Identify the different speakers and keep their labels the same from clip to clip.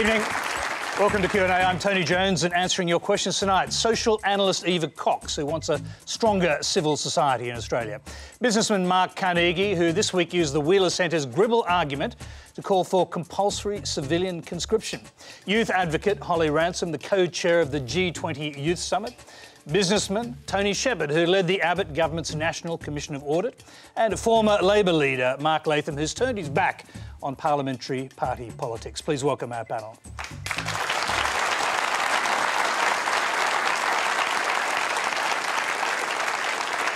Speaker 1: Good evening. Welcome to Q&A. I'm Tony Jones and answering your questions tonight. Social analyst Eva Cox, who wants a stronger civil society in Australia. Businessman Mark Carnegie, who this week used the Wheeler Centre's Gribble argument to call for compulsory civilian conscription. Youth advocate Holly Ransom, the co-chair of the G20 Youth Summit. Businessman Tony Shepherd, who led the Abbott government's National Commission of Audit. And former Labor leader Mark Latham, who's turned his back on parliamentary party politics. Please welcome our panel.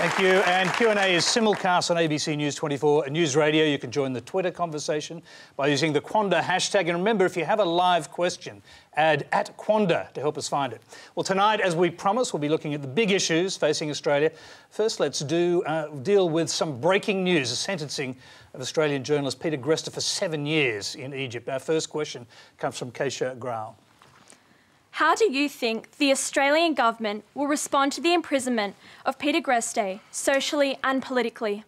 Speaker 1: Thank you. And Q&A is simulcast on ABC News 24 and News Radio. You can join the Twitter conversation by using the Quanda hashtag. And remember, if you have a live question, add at Quanda to help us find it. Well, tonight, as we promised, we'll be looking at the big issues facing Australia. First, let's do uh, deal with some breaking news, the sentencing of Australian journalist Peter Greste for seven years in Egypt. Our first question comes from Keisha Grau.
Speaker 2: How do you think the Australian government will respond to the imprisonment of Peter Greste, socially and politically?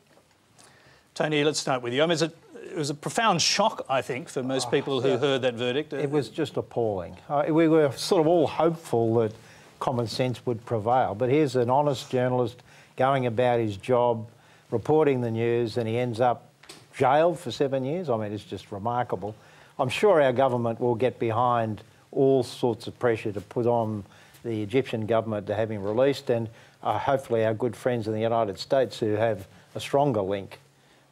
Speaker 1: Tony, let's start with you. I mean, it was a profound shock, I think, for most oh, people who yeah. heard that verdict.
Speaker 3: It was just appalling. Uh, we were sort of all hopeful that common sense would prevail, but here's an honest journalist going about his job, reporting the news, and he ends up jailed for seven years. I mean, it's just remarkable. I'm sure our government will get behind all sorts of pressure to put on the Egyptian government to have him released, and uh, hopefully our good friends in the United States who have a stronger link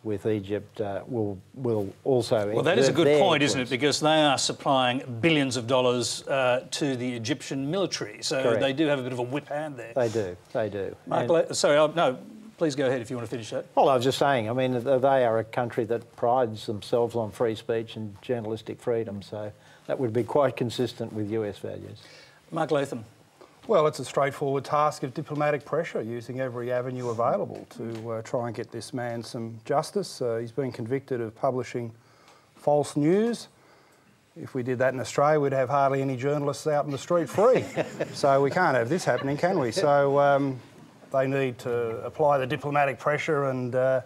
Speaker 3: with Egypt uh, will will also.
Speaker 1: Well, that is a good point, influence. isn't it? Because they are supplying billions of dollars uh, to the Egyptian military, so Correct. they do have a bit of a whip hand there.
Speaker 3: They do, they do.
Speaker 1: Mark, sorry, oh, no. Please go ahead if you want to finish that.
Speaker 3: Well, I was just saying. I mean, they are a country that prides themselves on free speech and journalistic freedom. So that would be quite consistent with US values.
Speaker 1: Mark Latham.
Speaker 4: Well, it's a straightforward task of diplomatic pressure, using every avenue available to uh, try and get this man some justice. Uh, he's been convicted of publishing false news. If we did that in Australia, we'd have hardly any journalists out in the street free. so we can't have this happening, can we? So um, they need to apply the diplomatic pressure and uh,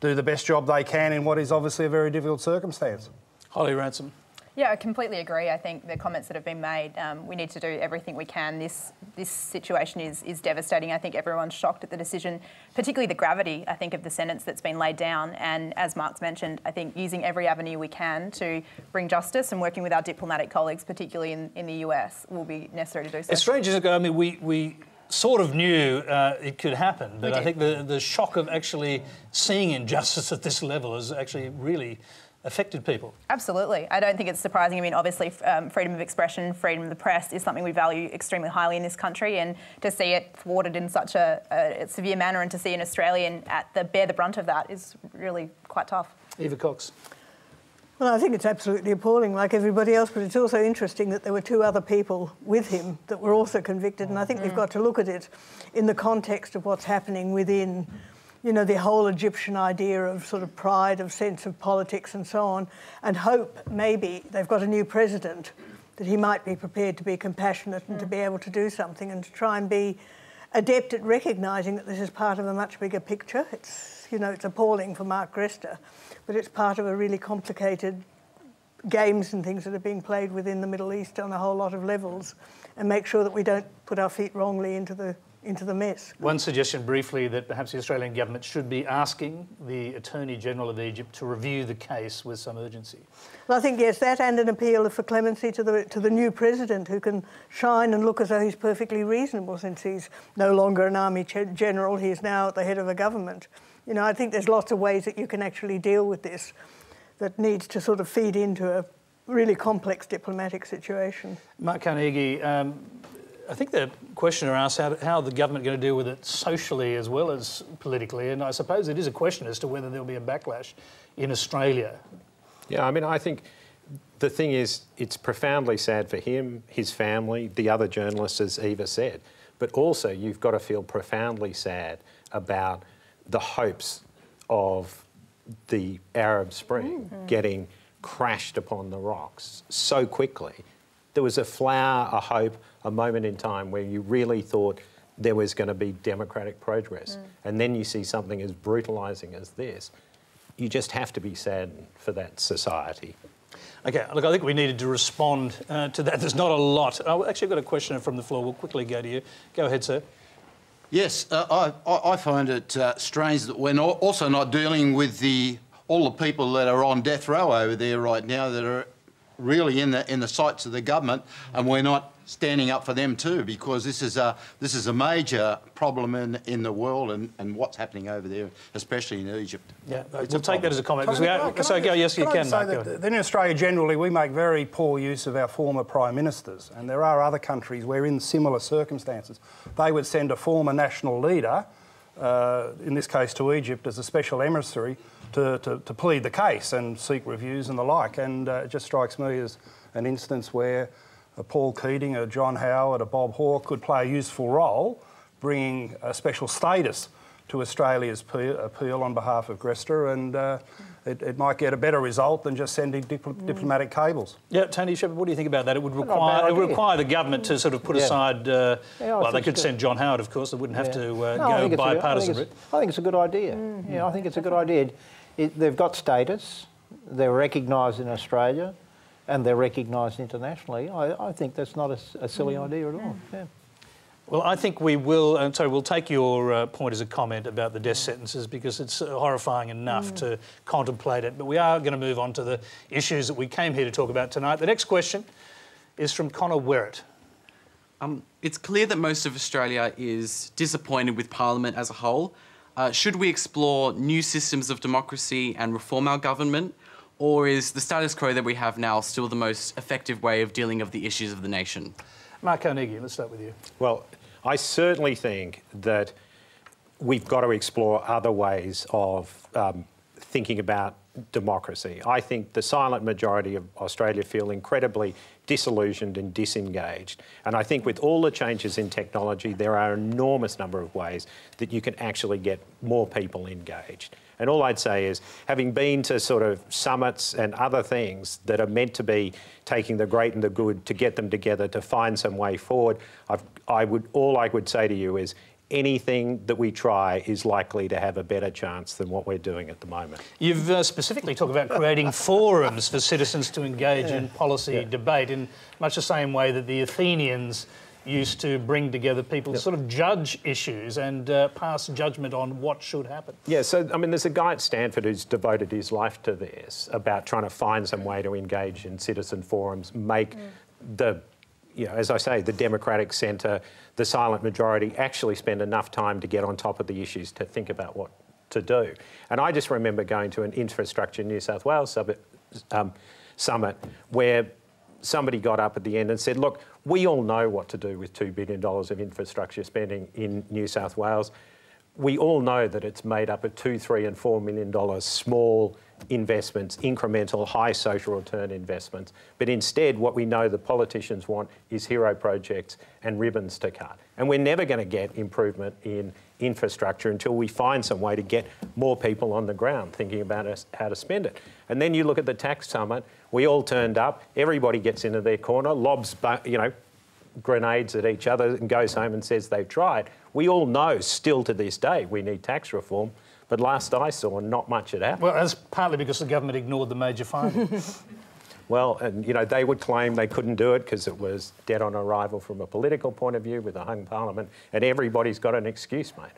Speaker 4: do the best job they can in what is obviously a very difficult circumstance.
Speaker 1: Holly Ransom.
Speaker 5: Yeah, I completely agree. I think the comments that have been made, um, we need to do everything we can. This this situation is is devastating. I think everyone's shocked at the decision, particularly the gravity. I think of the sentence that's been laid down, and as Mark's mentioned, I think using every avenue we can to bring justice and working with our diplomatic colleagues, particularly in, in the US, will be necessary to do so.
Speaker 1: As strange as it goes, I mean, we we sort of knew uh, it could happen, but I think the the shock of actually seeing injustice at this level is actually really affected people.
Speaker 5: Absolutely. I don't think it's surprising. I mean, obviously, um, freedom of expression, freedom of the press is something we value extremely highly in this country, and to see it thwarted in such a, a severe manner and to see an Australian at the bear the brunt of that is really quite tough.
Speaker 1: Eva Cox.
Speaker 6: Well, I think it's absolutely appalling, like everybody else, but it's also interesting that there were two other people with him that were also convicted, and I think mm. we've got to look at it in the context of what's happening within you know, the whole Egyptian idea of sort of pride, of sense of politics and so on, and hope maybe they've got a new president that he might be prepared to be compassionate and to be able to do something and to try and be adept at recognising that this is part of a much bigger picture. It's, you know, it's appalling for Mark Greste, but it's part of a really complicated games and things that are being played within the Middle East on a whole lot of levels and make sure that we don't put our feet wrongly into the into the mess.
Speaker 1: One suggestion briefly that perhaps the Australian government should be asking the Attorney General of Egypt to review the case with some urgency.
Speaker 6: Well, I think, yes, that and an appeal for clemency to the, to the new president who can shine and look as though he's perfectly reasonable since he's no longer an army general, he's now at the head of a government. You know, I think there's lots of ways that you can actually deal with this that needs to sort of feed into a really complex diplomatic situation.
Speaker 1: Mark Carnegie, um, I think the questioner asked how, how the government going to deal with it socially as well as politically, and I suppose it is a question as to whether there'll be a backlash in Australia.
Speaker 7: Yeah, I mean, I think the thing is, it's profoundly sad for him, his family, the other journalists, as Eva said, but also you've got to feel profoundly sad about the hopes of the Arab Spring mm -hmm. getting crashed upon the rocks so quickly. There was a flower, a hope, a moment in time where you really thought there was going to be democratic progress. Mm. And then you see something as brutalising as this. You just have to be saddened for that society.
Speaker 1: Okay, look, I think we needed to respond uh, to that. There's not a lot. Oh, actually, I've got a question from the floor. We'll quickly go to you. Go ahead, sir.
Speaker 8: Yes, uh, I, I find it uh, strange that we're not, also not dealing with the all the people that are on death row over there right now that are really in the in the sights of the government, and we're not standing up for them too because this is a this is a major problem in in the world and, and what's happening over there, especially in Egypt.
Speaker 1: Yeah,
Speaker 8: It's
Speaker 1: we'll
Speaker 8: a
Speaker 1: take that as a comment because we are.
Speaker 4: can
Speaker 1: So
Speaker 4: I
Speaker 1: go.
Speaker 4: just-
Speaker 1: Yes, you
Speaker 4: I
Speaker 1: can,
Speaker 4: just say
Speaker 1: Mark.
Speaker 4: That that in Australia, generally, we make very poor use of our former prime ministers, and there are other countries where, in similar circumstances, they would send a former national leader, uh, in this case to Egypt, as a special emissary to, to, to plead the case and seek reviews and the like. And uh, it just strikes me as an instance where a Paul Keating, a John Howard, a Bob Hawke could play a useful role, bringing a special status to Australia's pe- appeal on behalf of Greste, and uh, it, it might get a better result than just sending dipl- diplomatic cables.
Speaker 1: Yeah, Tony Shepherd, what do you think about that? It would require it would require the government to sort of put
Speaker 3: Yeah.
Speaker 1: aside. Uh,
Speaker 3: Yeah,
Speaker 1: well, they could
Speaker 3: it's
Speaker 1: send John Howard, of course. They wouldn't have to uh,
Speaker 3: No,
Speaker 1: go
Speaker 3: think it's a- I think
Speaker 1: bipartisan
Speaker 3: it's-
Speaker 1: route.
Speaker 3: I think it's a good idea. Yeah, I think it's a good idea. It, they've got status, they're recognised in Australia, and they're recognised internationally. I, I think that's not a silly idea at all. Yeah.
Speaker 1: Well, I think we will, and sorry, we'll take your uh, point as a comment about the death sentences because it's uh, horrifying enough to contemplate it. But we are going to move on to the issues that we came here to talk about tonight. The next question is from Connor Werrett.
Speaker 9: Um, it's clear that most of Australia is disappointed with Parliament as a whole. Uh, should we explore new systems of democracy and reform our government? Or is the status quo that we have now still the most effective way of dealing with the issues of the nation?
Speaker 1: Mark Carnegie, let's start with you.
Speaker 7: Well, I certainly think that we've got to explore other ways of um, thinking about democracy. I think the silent majority of Australia feel incredibly disillusioned and disengaged. And I think with all the changes in technology, there are an enormous number of ways that you can actually get more people engaged. And all I'd say is, having been to sort of summits and other things that are meant to be taking the great and the good to get them together to find some way forward, I've, I would all I would say to you is anything that we try is likely to have a better chance than what we're doing at the moment.
Speaker 1: You've uh, specifically talked about creating forums for citizens to engage in policy debate in much the same way that the Athenians used to bring together people to sort of judge issues and uh, pass judgment on what should happen.
Speaker 7: Yeah, so I mean, there's a guy at Stanford who's devoted his life to this about trying to find some way to engage in citizen forums, make the, you know, as I say, the democratic centre, the silent majority actually spend enough time to get on top of the issues to think about what to do. And I just remember going to an infrastructure New South Wales sub- um, summit where somebody got up at the end and said, look, we all know what to do with $2 billion of infrastructure spending in New South Wales. We all know that it's made up of two, three, and four million dollars small investments, incremental, high social return investments. But instead, what we know the politicians want is hero projects and ribbons to cut. And we're never going to get improvement in infrastructure until we find some way to get more people on the ground thinking about how to spend it. And then you look at the tax summit, we all turned up, everybody gets into their corner, lobs, you know, grenades at each other and goes home and says they've tried. We all know still to this day we need tax reform, but last I saw, not much had happened.
Speaker 1: Well, that's partly because the government ignored the major findings.
Speaker 7: Well, and you know, they would claim they couldn't do it because it was dead on arrival from a political point of view with a hung parliament, and everybody's got an excuse, mate.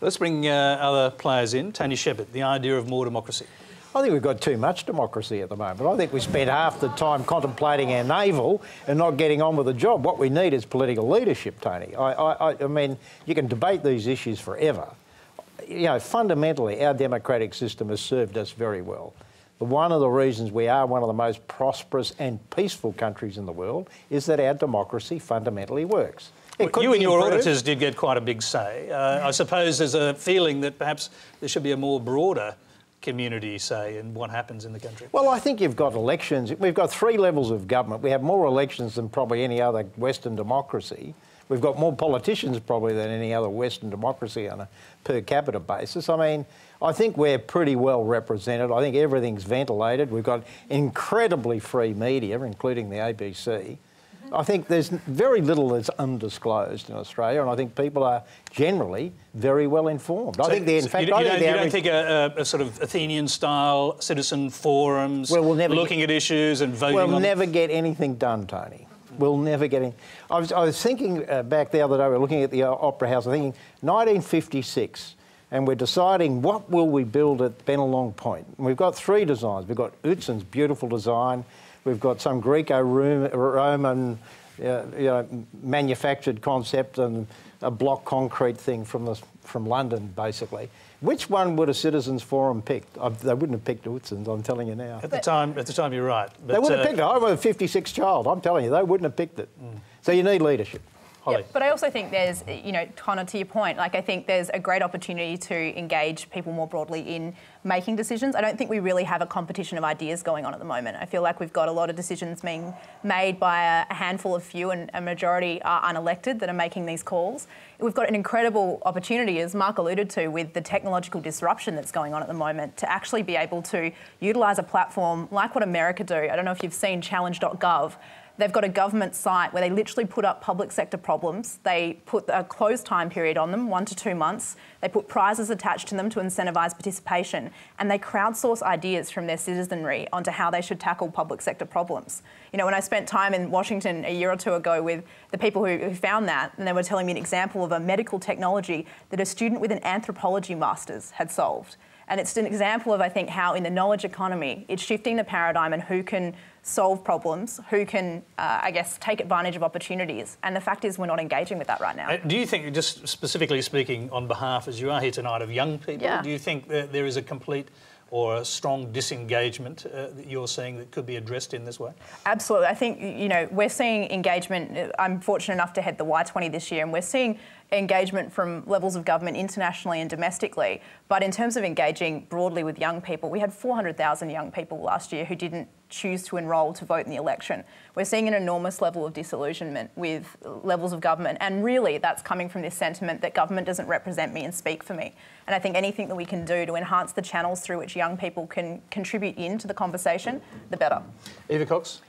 Speaker 1: Let's bring uh, other players in. Tony Shepherd, the idea of more democracy.
Speaker 3: I think we've got too much democracy at the moment. I think we spend half the time contemplating our navel and not getting on with the job. What we need is political leadership, Tony. I, I, I mean, you can debate these issues forever. You know, fundamentally, our democratic system has served us very well. But one of the reasons we are one of the most prosperous and peaceful countries in the world is that our democracy fundamentally works. Could
Speaker 1: you and your
Speaker 3: improved.
Speaker 1: auditors did get quite a big say. Uh, I suppose there's a feeling that perhaps there should be a more broader community say in what happens in the country.
Speaker 3: Well, I think you've got elections. We've got three levels of government. We have more elections than probably any other Western democracy. We've got more politicians probably than any other Western democracy on a per capita basis. I mean, I think we're pretty well represented. I think everything's ventilated. We've got incredibly free media, including the ABC. Mm-hmm. I think there's very little that's undisclosed in Australia, and I think people are generally very well informed. I think they're, in fact,
Speaker 1: you,
Speaker 3: I
Speaker 1: you
Speaker 3: think
Speaker 1: don't, you don't think a, a, a sort of Athenian-style citizen forums,
Speaker 3: Well, we'll never
Speaker 1: looking at issues and voting
Speaker 3: We'll
Speaker 1: on
Speaker 3: never get anything done, Tony. We'll never get any. I was, I was thinking uh, back the other day, we were looking at the uh, Opera House, I think 1956, and we're deciding what will we build at Bennelong Point. And we've got three designs. We've got Utzon's beautiful design, we've got some Greco-Roman uh, you know, manufactured concept and a block concrete thing from, the, from London, basically. Which one would a citizens' forum pick? They wouldn't have picked Utzon's, I'm telling you now.
Speaker 1: At the time, at the time, you're right.
Speaker 3: They
Speaker 1: But,
Speaker 3: would have
Speaker 1: uh,
Speaker 3: picked it. I was a 56 child. I'm telling you, they wouldn't have picked it. So you need leadership.
Speaker 1: Holly.
Speaker 5: Yeah, but I also think there's, you know, Connor, to your point, like I think there's a great opportunity to engage people more broadly in making decisions. I don't think we really have a competition of ideas going on at the moment. I feel like we've got a lot of decisions being made by a, a handful of few and a majority are unelected that are making these calls. We've got an incredible opportunity, as Mark alluded to, with the technological disruption that's going on at the moment, to actually be able to utilise a platform like what America do. I don't know if you've seen challenge.gov. They've got a government site where they literally put up public sector problems. They put a closed time period on them, one to two months. They put prizes attached to them to incentivise participation. And they crowdsource ideas from their citizenry onto how they should tackle public sector problems. You know, when I spent time in Washington a year or two ago with the people who, who found that, and they were telling me an example of a medical technology that a student with an anthropology master's had solved. And it's an example of, I think, how in the knowledge economy, it's shifting the paradigm and who can solve problems, who can, uh, I guess, take advantage of opportunities. And the fact is, we're not engaging with that right now.
Speaker 1: Uh, Do you think, just specifically speaking on behalf, as you are here tonight, of young people,
Speaker 5: Yeah.
Speaker 1: do you think that there is a complete or a strong disengagement uh, that you're seeing that could be addressed in this way?
Speaker 5: Absolutely. I think, you know, we're seeing engagement. I'm fortunate enough to head the Y20 this year, and we're seeing engagement from levels of government internationally and domestically. But in terms of engaging broadly with young people, we had 400,000 young people last year who didn't choose to enrol to vote in the election. We're seeing an enormous level of disillusionment with levels of government, and really that's coming from this sentiment that government doesn't represent me and speak for me. And I think anything that we can do to enhance the channels through which young people can contribute into the conversation, the better.
Speaker 1: Eva Cox?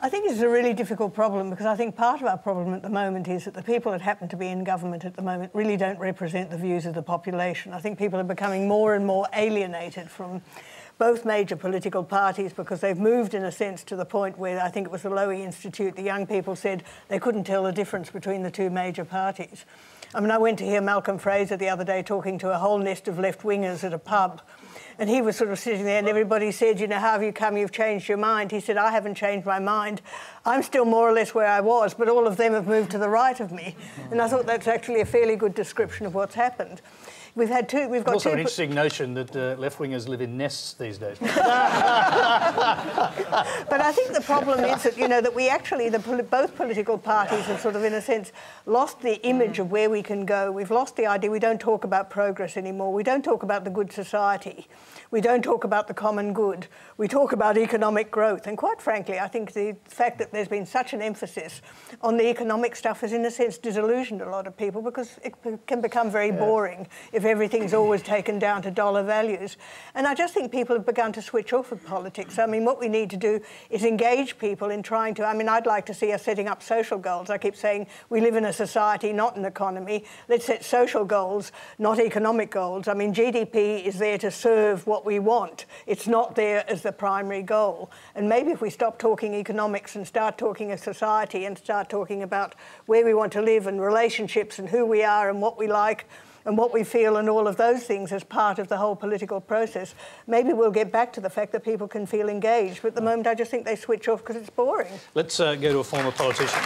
Speaker 6: I think it's a really difficult problem because I think part of our problem at the moment is that the people that happen to be in government at the moment really don't represent the views of the population. I think people are becoming more and more alienated from both major political parties because they've moved, in a sense, to the point where I think it was the Lowy Institute, the young people said they couldn't tell the difference between the two major parties. I mean, I went to hear Malcolm Fraser the other day talking to a whole nest of left wingers at a pub. And he was sort of sitting there, and everybody said, You know, how have you come? You've changed your mind. He said, I haven't changed my mind. I'm still more or less where I was, but all of them have moved to the right of me. And I thought that's actually a fairly good description of what's happened. We've had two, we've got
Speaker 1: Also,
Speaker 6: two.
Speaker 1: an interesting notion that uh, left wingers live in nests these days.
Speaker 6: But I think the problem is that you know that we actually the both political parties have sort of in a sense lost the image of where we can go. We've lost the idea. We don't talk about progress anymore. We don't talk about the good society. We don't talk about the common good. We talk about economic growth. And quite frankly, I think the fact that there's been such an emphasis on the economic stuff has in a sense disillusioned a lot of people because it can become very boring if everything's always taken down to dollar values. And I just think people have begun to switch off of politics. I mean, what we need to do is engage people in trying to. I mean, I'd like to see us setting up social goals. I keep saying we live in a society, not an economy. Let's set social goals, not economic goals. I mean, GDP is there to serve what we want, it's not there as the primary goal. And maybe if we stop talking economics and start talking a society and start talking about where we want to live and relationships and who we are and what we like and what we feel and all of those things as part of the whole political process, maybe we'll get back to the fact that people can feel engaged. But at the moment, I just think they switch off because it's boring.
Speaker 1: Let's uh, go to a former politician.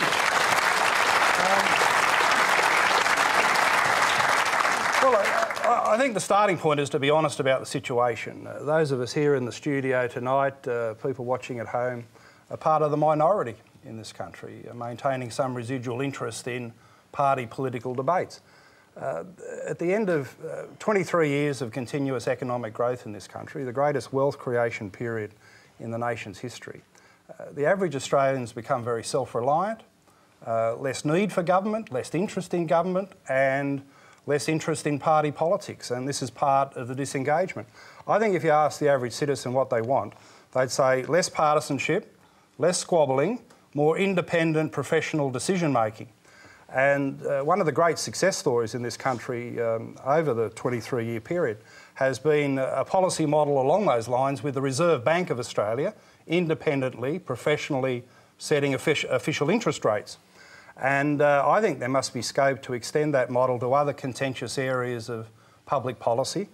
Speaker 4: Well, I, I think the starting point is to be honest about the situation. Uh, those of us here in the studio tonight, uh, people watching at home, are part of the minority in this country, uh, maintaining some residual interest in party political debates. Uh, at the end of uh, 23 years of continuous economic growth in this country, the greatest wealth creation period in the nation's history, uh, the average Australian's become very self-reliant, uh, less need for government, less interest in government, and less interest in party politics, and this is part of the disengagement. I think if you ask the average citizen what they want, they'd say less partisanship, less squabbling, more independent professional decision making. And uh, one of the great success stories in this country um, over the 23 year period has been a policy model along those lines with the Reserve Bank of Australia independently, professionally setting official interest rates. And uh, I think there must be scope to extend that model to other contentious areas of public policy.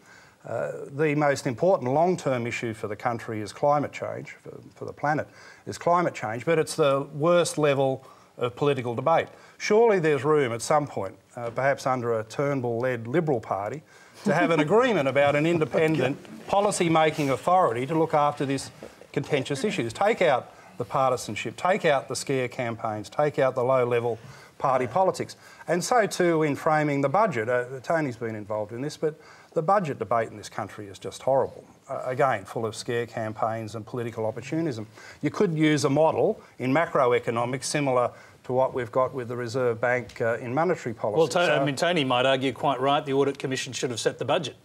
Speaker 4: Uh, the most important long-term issue for the country is climate change, for, for, the planet, is climate change, but it's the worst level of political debate. Surely there's room at some point, uh, perhaps under a Turnbull-led Liberal Party, to have an agreement about an independent policy-making authority to look after this contentious issues. Take out the partisanship, take out the scare campaigns, take out the low-level party politics. And so too in framing the budget. Uh, Tony's been involved in this, but the budget debate in this country is just horrible. Uh, again, full of scare campaigns and political opportunism. You could use a model in macroeconomics similar to what we've got with the Reserve Bank uh, in monetary policy.
Speaker 1: Well, Tony, so, I mean, Tony might argue quite right the Audit Commission should have set the budget.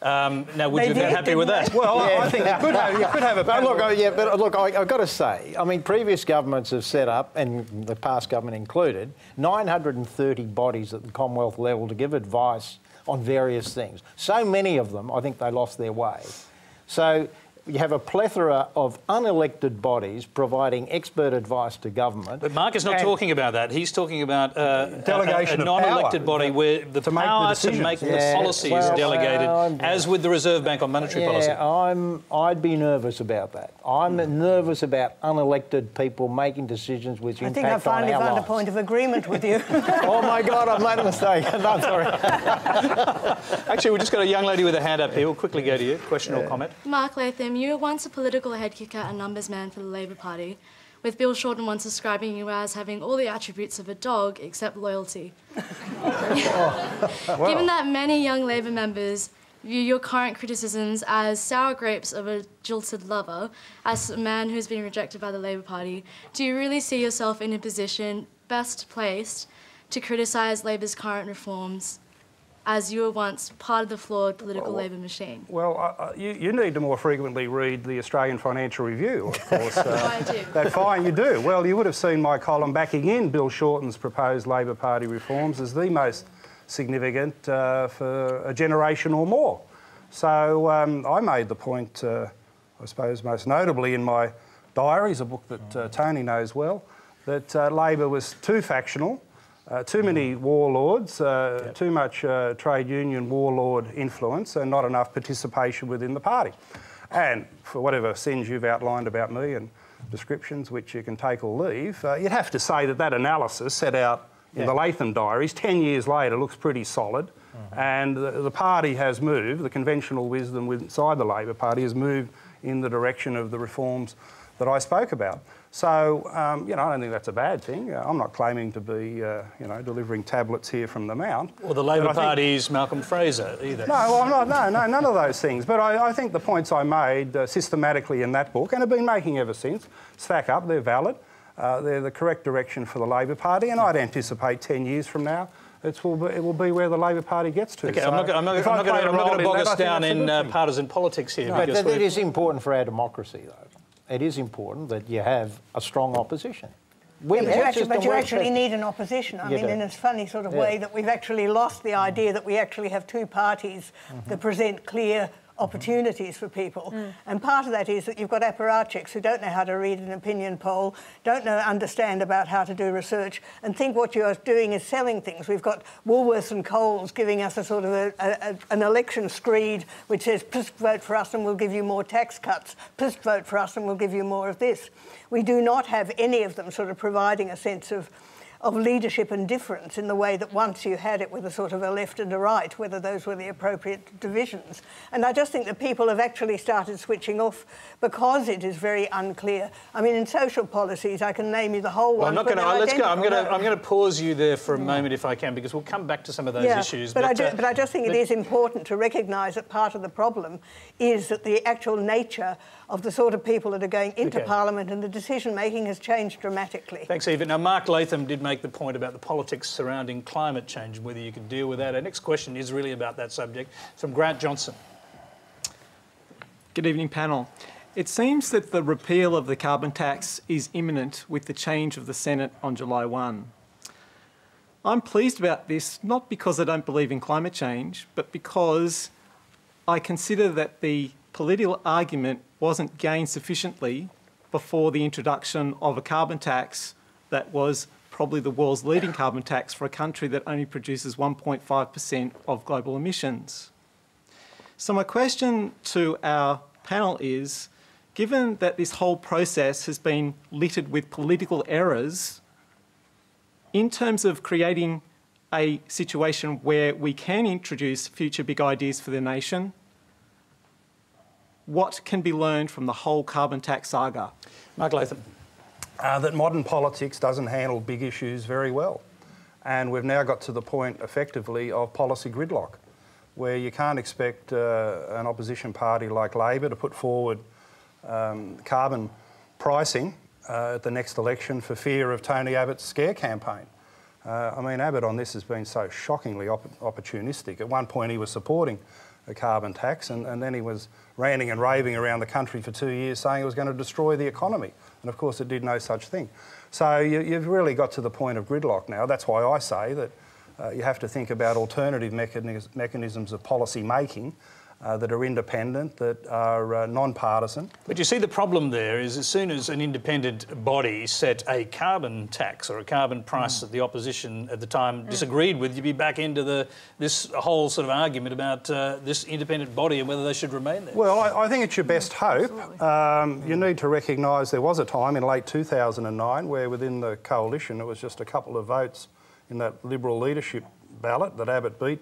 Speaker 1: Um, now, would
Speaker 6: they
Speaker 1: you be happy with that?
Speaker 4: Well, yeah. I think you could have, you could have a
Speaker 3: panel. Look, yeah, but look, I, have got to say, I mean, previous governments have set up, and the past government included, 930 bodies at the Commonwealth level to give advice on various things. So many of them, I think they lost their way. So you have a plethora of unelected bodies providing expert advice to government.
Speaker 1: But Mark is not talking about that. He's talking about uh, delegation a, a, a non-elected body where the to power make the to make yeah, the policy well, is delegated, well, as with the Reserve Bank on monetary
Speaker 3: yeah,
Speaker 1: policy.
Speaker 3: I'm, I'd be nervous about that. I'm mm. nervous about unelected people making decisions which
Speaker 6: I
Speaker 3: impact
Speaker 6: on our
Speaker 3: lives. I
Speaker 6: think I finally found a point of agreement with you.
Speaker 3: oh my God, I've made a mistake. no, I'm sorry.
Speaker 1: Actually, we've just got a young lady with a hand up here. We'll quickly go to you. Question yeah. or comment?
Speaker 10: Mark Latham, you were once a political head kicker and numbers man for the Labor Party, with Bill Shorten once describing you as having all the attributes of a dog except loyalty. oh. Given that many young Labor members view your current criticisms as sour grapes of a jilted lover, as a man who's been rejected by the Labor Party, do you really see yourself in a position best placed to criticise Labor's current reforms as you were once part of the flawed political well, labour machine?
Speaker 4: Well, uh, you, you, need to more frequently read the Australian Financial Review, of course.
Speaker 10: Uh, I do.
Speaker 4: That fine, you do. Well, you would have seen my column backing in Bill Shorten's proposed Labor Party reforms as the most significant uh, for a generation or more. So um, I made the point, uh, I suppose, most notably in my diaries, a book that uh, Tony knows well, that uh, Labor was too factional uh, too many warlords, uh, yep. too much uh, trade union warlord influence, and not enough participation within the party. And for whatever sins you've outlined about me and descriptions which you can take or leave, uh, you'd have to say that that analysis set out in yep. the Latham diaries 10 years later looks pretty solid. Mm-hmm. And the, the party has moved, the conventional wisdom inside the Labor Party has moved in the direction of the reforms that I spoke about. So, um, you know, I don't think that's a bad thing. Uh, I'm not claiming to be, uh, you know, delivering tablets here from the Mount.
Speaker 1: Or the Labor Party's think... Malcolm Fraser either.
Speaker 4: No, well, I'm not, no, no, none of those things. But I, I think the points I made uh, systematically in that book, and have been making ever since, stack up, they're valid. Uh, they're the correct direction for the Labor Party, and I'd anticipate 10 years from now it will be, it will be where the Labor Party gets to.
Speaker 1: Okay, so I'm not, not, not going to bog us down in uh, partisan politics here.
Speaker 3: No, but that is important for our democracy, though it is important that you have a strong opposition.
Speaker 6: Yeah, but you actually, but you actually need an opposition. I you mean, do. in a funny sort of yeah. way that we've actually lost the idea that we actually have two parties mm-hmm. that present clear opportunities for people. Mm. And part of that is that you've got apparatchiks who don't know how to read an opinion poll, don't know, understand about how to do research, and think what you're doing is selling things. We've got Woolworths and Coles giving us a sort of a, a, an election screed which says, please vote for us and we'll give you more tax cuts. Please vote for us and we'll give you more of this. We do not have any of them sort of providing a sense of of leadership and difference in the way that once you had it with a sort of a left and a right, whether those were the appropriate divisions. And I just think that people have actually started switching off because it is very unclear. I mean, in social policies, I can name you the whole
Speaker 1: well,
Speaker 6: one.
Speaker 1: I'm not going to. Let's go. I'm going to. I'm going to pause you there for a moment, if I can, because we'll come back to some of those
Speaker 6: yeah,
Speaker 1: issues.
Speaker 6: But, but, I do, uh, but I just think it is important to recognise that part of the problem is that the actual nature of the sort of people that are going into okay. Parliament and the decision making has changed dramatically.
Speaker 1: Thanks, Eva. Now, Mark Latham did make the point about the politics surrounding climate change, whether you can deal with that. Our next question is really about that subject from Grant Johnson.
Speaker 11: Good evening, panel. It seems that the repeal of the carbon tax is imminent with the change of the Senate on July 1. I'm pleased about this not because I don't believe in climate change, but because I consider that the political argument wasn't gained sufficiently before the introduction of a carbon tax that was probably the world's leading carbon tax for a country that only produces 1.5% of global emissions. So, my question to our panel is given that this whole process has been littered with political errors, in terms of creating a situation where we can introduce future big ideas for the nation, what can be learned from the whole carbon tax saga?
Speaker 1: Mark Latham.
Speaker 4: Uh, that modern politics doesn't handle big issues very well. And we've now got to the point, effectively, of policy gridlock, where you can't expect uh, an opposition party like Labor to put forward um, carbon pricing uh, at the next election for fear of Tony Abbott's scare campaign. Uh, I mean, Abbott on this has been so shockingly op opportunistic. At one point, he was supporting a carbon tax, and, and then he was ranting and raving around the country for two years saying it was going to destroy the economy. And of course, it did no such thing. So you, have really got to the point of gridlock now. That's why I say that uh, you have to think about alternative mechanis mechanisms of policy making uh, that are independent, that are uh, non-partisan.
Speaker 1: But you see the problem there is as soon as an independent body set a carbon tax or a carbon price mm. that the opposition at the time mm. disagreed with, you'd be back into the this whole sort of argument about uh, this independent body and whether they should remain there.
Speaker 4: Well, I, I think it's your best hope. Um, you need to recognise there was a time in late 2009 where within the coalition it was just a couple of votes in that Liberal leadership ballot that Abbott beat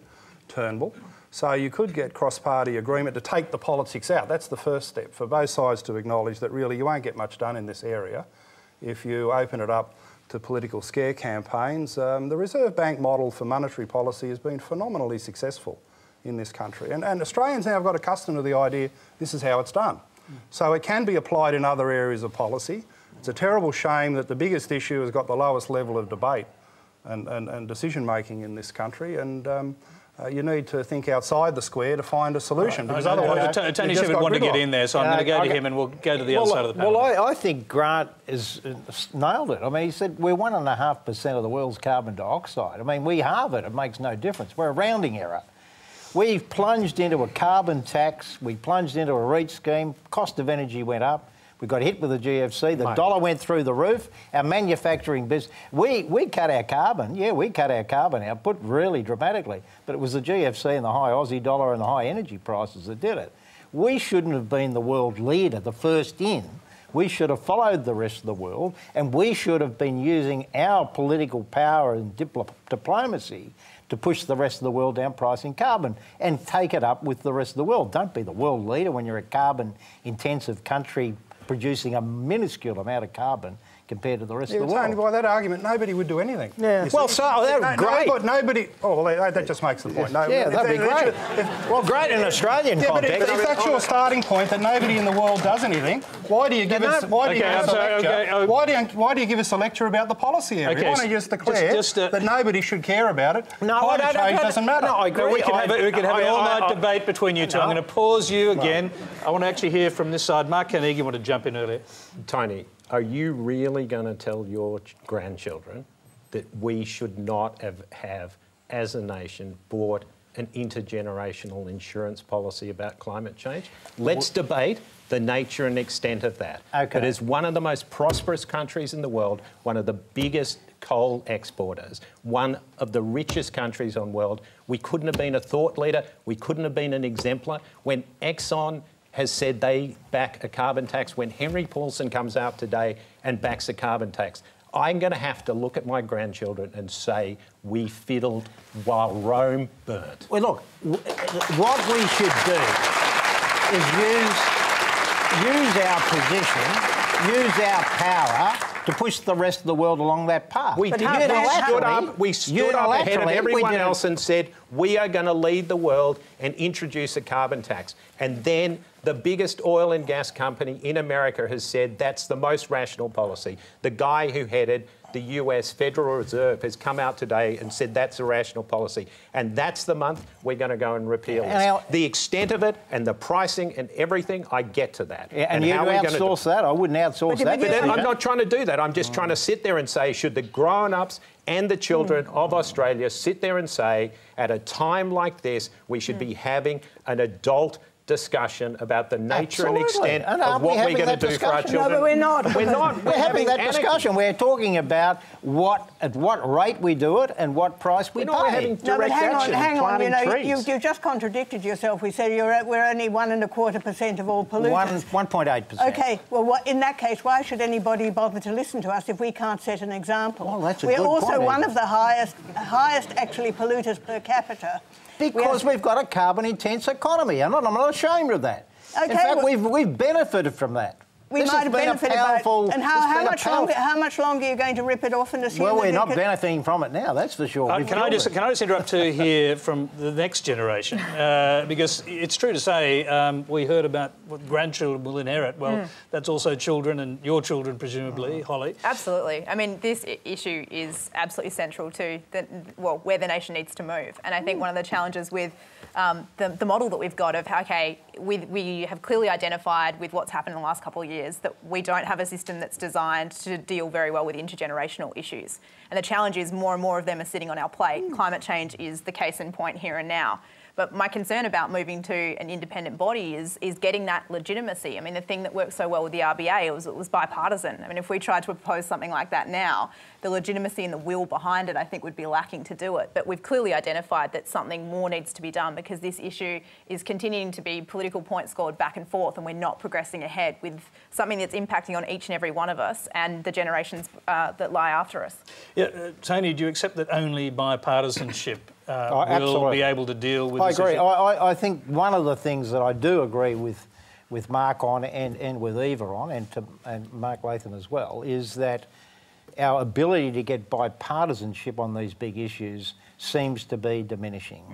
Speaker 4: Turnbull. So you could get cross-party agreement to take the politics out. That's the first step for both sides to acknowledge that really you won't get much done in this area if you open it up to political scare campaigns. Um, the Reserve Bank model for monetary policy has been phenomenally successful in this country. And, and Australians now have got accustomed to the idea this is how it's done. So it can be applied in other areas of policy. It's a terrible shame that the biggest issue has got the lowest level of debate and, and, and decision making in this country. And um, uh, you need to think outside the square to find a solution
Speaker 1: right. because otherwise. No, Tony Shepherd wanted to get in there, so I'm uh, going to go okay. to him and we'll go to the
Speaker 3: well,
Speaker 1: other side of the panel.
Speaker 3: Well, I, I think Grant has uh, nailed it. I mean, he said we're 1.5% of the world's carbon dioxide. I mean, we have it, it makes no difference. We're a rounding error. We've plunged into a carbon tax, we plunged into a REACH scheme, cost of energy went up. We got hit with the GFC. The Mate. dollar went through the roof. Our manufacturing business, we, we cut our carbon. Yeah, we cut our carbon output really dramatically. But it was the GFC and the high Aussie dollar and the high energy prices that did it. We shouldn't have been the world leader, the first in. We should have followed the rest of the world, and we should have been using our political power and dipl diplomacy to push the rest of the world down pricing carbon and take it up with the rest of the world. Don't be the world leader when you're a carbon intensive country producing a minuscule amount of carbon compared to the rest
Speaker 4: yeah,
Speaker 3: of the world.
Speaker 4: Only by that argument, nobody would do anything.
Speaker 3: Yeah. Well, so that no, great.
Speaker 4: No, nobody. Oh, well, that just makes the point. No,
Speaker 3: yeah, that'd be great. If, well, great in Australian
Speaker 4: yeah,
Speaker 3: context.
Speaker 4: But if, if that's your starting point that nobody in the world does anything, why do you give us? Why do you give us a lecture? Okay, uh, why do you Why do you give us a lecture about the policy area? Okay, why don't you just declare just, just, uh, that nobody should care about it?
Speaker 3: No,
Speaker 4: Climate
Speaker 3: I don't,
Speaker 4: change doesn't matter.
Speaker 1: No, I agree. we can have, a, we can have an all-night debate between you two. I'm going to pause you again. I want to actually hear from this side. Mark Carnegie wanted to jump in earlier.
Speaker 7: Tony, are you really going to tell your grandchildren that we should not have, have, as a nation, bought an intergenerational insurance policy about climate change? Let's debate the nature and extent of that.
Speaker 3: Okay.
Speaker 7: But as one of the most prosperous countries in the world, one of the biggest coal exporters, one of the richest countries on the world, we couldn't have been a thought leader, we couldn't have been an exemplar. When Exxon has said they back a carbon tax when Henry Paulson comes out today and backs a carbon tax. I'm going to have to look at my grandchildren and say we fiddled while Rome burnt.
Speaker 3: Well, look, what we should do is use, use our position, use our power to push the rest of the world along that path.
Speaker 7: We but did. We stood up, we stood up ahead of everyone else and said, we are going to lead the world and introduce a carbon tax. And then the biggest oil and gas company in America has said that's the most rational policy. The guy who headed the US Federal Reserve has come out today and said that's a rational policy. And that's the month we're going to go and repeal
Speaker 3: And
Speaker 7: this.
Speaker 3: our-
Speaker 7: the extent of it and the pricing and everything, I get to that.
Speaker 3: Yeah, and, you
Speaker 7: how we're gonna do-
Speaker 3: outsource that? I wouldn't outsource
Speaker 6: But-
Speaker 3: that.
Speaker 6: but
Speaker 7: but then I'm not trying to do that. I'm just trying to sit there and say, should the grown-ups and the children of Australia sit there and say, at a time like this, we should be having an adult discussion about the nature and extent
Speaker 3: And
Speaker 7: of
Speaker 3: aren't we
Speaker 7: what we're going to
Speaker 3: that
Speaker 7: do for our
Speaker 3: discussion? No,
Speaker 7: children.
Speaker 6: but we're not.
Speaker 7: We're not.
Speaker 3: We're having that
Speaker 7: anarchy.
Speaker 3: discussion. We're talking about what at what rate we do it and what price we
Speaker 7: We're not
Speaker 3: pay.
Speaker 7: having
Speaker 6: No, but
Speaker 7: direct
Speaker 6: hang on,
Speaker 7: action,
Speaker 6: hang on. You know,
Speaker 7: trees.
Speaker 6: you, you just contradicted yourself. We said you're at, we're only one and a quarter percent of all pollutants.
Speaker 3: One one point eight percent.
Speaker 6: Okay, well, what, in that case, why should anybody bother to listen to us if we can't set an example?
Speaker 3: Well, that's a
Speaker 6: We're
Speaker 3: good
Speaker 6: also
Speaker 3: point,
Speaker 6: one
Speaker 3: Eva.
Speaker 6: of the highest, highest actually polluters per capita. We
Speaker 3: Because
Speaker 6: have-
Speaker 3: we've got a carbon intense economy. I'm not, I'm not ashamed of that.
Speaker 6: Okay,
Speaker 3: In fact,
Speaker 6: well-
Speaker 3: we've, we've benefited from that.
Speaker 6: We
Speaker 3: This
Speaker 6: might
Speaker 3: has
Speaker 6: have
Speaker 3: been a
Speaker 6: benefited
Speaker 3: powerful,
Speaker 6: by it. And how, how
Speaker 3: been a
Speaker 6: much longer? How much longer are you going to rip it off and assume?
Speaker 3: Well, we're not
Speaker 6: can-
Speaker 3: benefiting from it now, that's for sure.
Speaker 1: Uh, can I just
Speaker 3: it.
Speaker 1: can I just interrupt to hear from the next generation uh, because it's true to say um, we heard about what grandchildren will inherit. Well,
Speaker 6: Hmm.
Speaker 1: that's also children and your children presumably, Holly.
Speaker 5: Absolutely. I mean, this i- issue is absolutely central to the, well, where the nation needs to move. And I think one of the challenges with um, the, the model that we've got of, okay, we, we have clearly identified with what's happened in the last couple of years that we don't have a system that's designed to deal very well with intergenerational issues. And the challenge is more and more of them are sitting on our plate. Hmm. Climate change is the case in point here and now. But my concern about moving to an independent body is, is getting that legitimacy. I mean, the thing that worked so well with the RBA was it was bipartisan. I mean, if we tried to propose something like that now, the legitimacy and the will behind it, I think, would be lacking to do it. But we've clearly identified that something more needs to be done because this issue is continuing to be political points scored back and forth, and we're not progressing ahead with something that's impacting on each and every one of us and the generations uh, that lie after us.
Speaker 1: Yeah, uh, Tony, do you accept that only bipartisanship uh,
Speaker 3: Oh,
Speaker 1: will be able to deal with
Speaker 3: I
Speaker 1: this
Speaker 3: agree. I, I, I think one of the things that I do agree with, with Mark on and, and with Eva on, and, to, and Mark Latham as well, is that our ability to get bipartisanship on these big issues seems to be diminishing.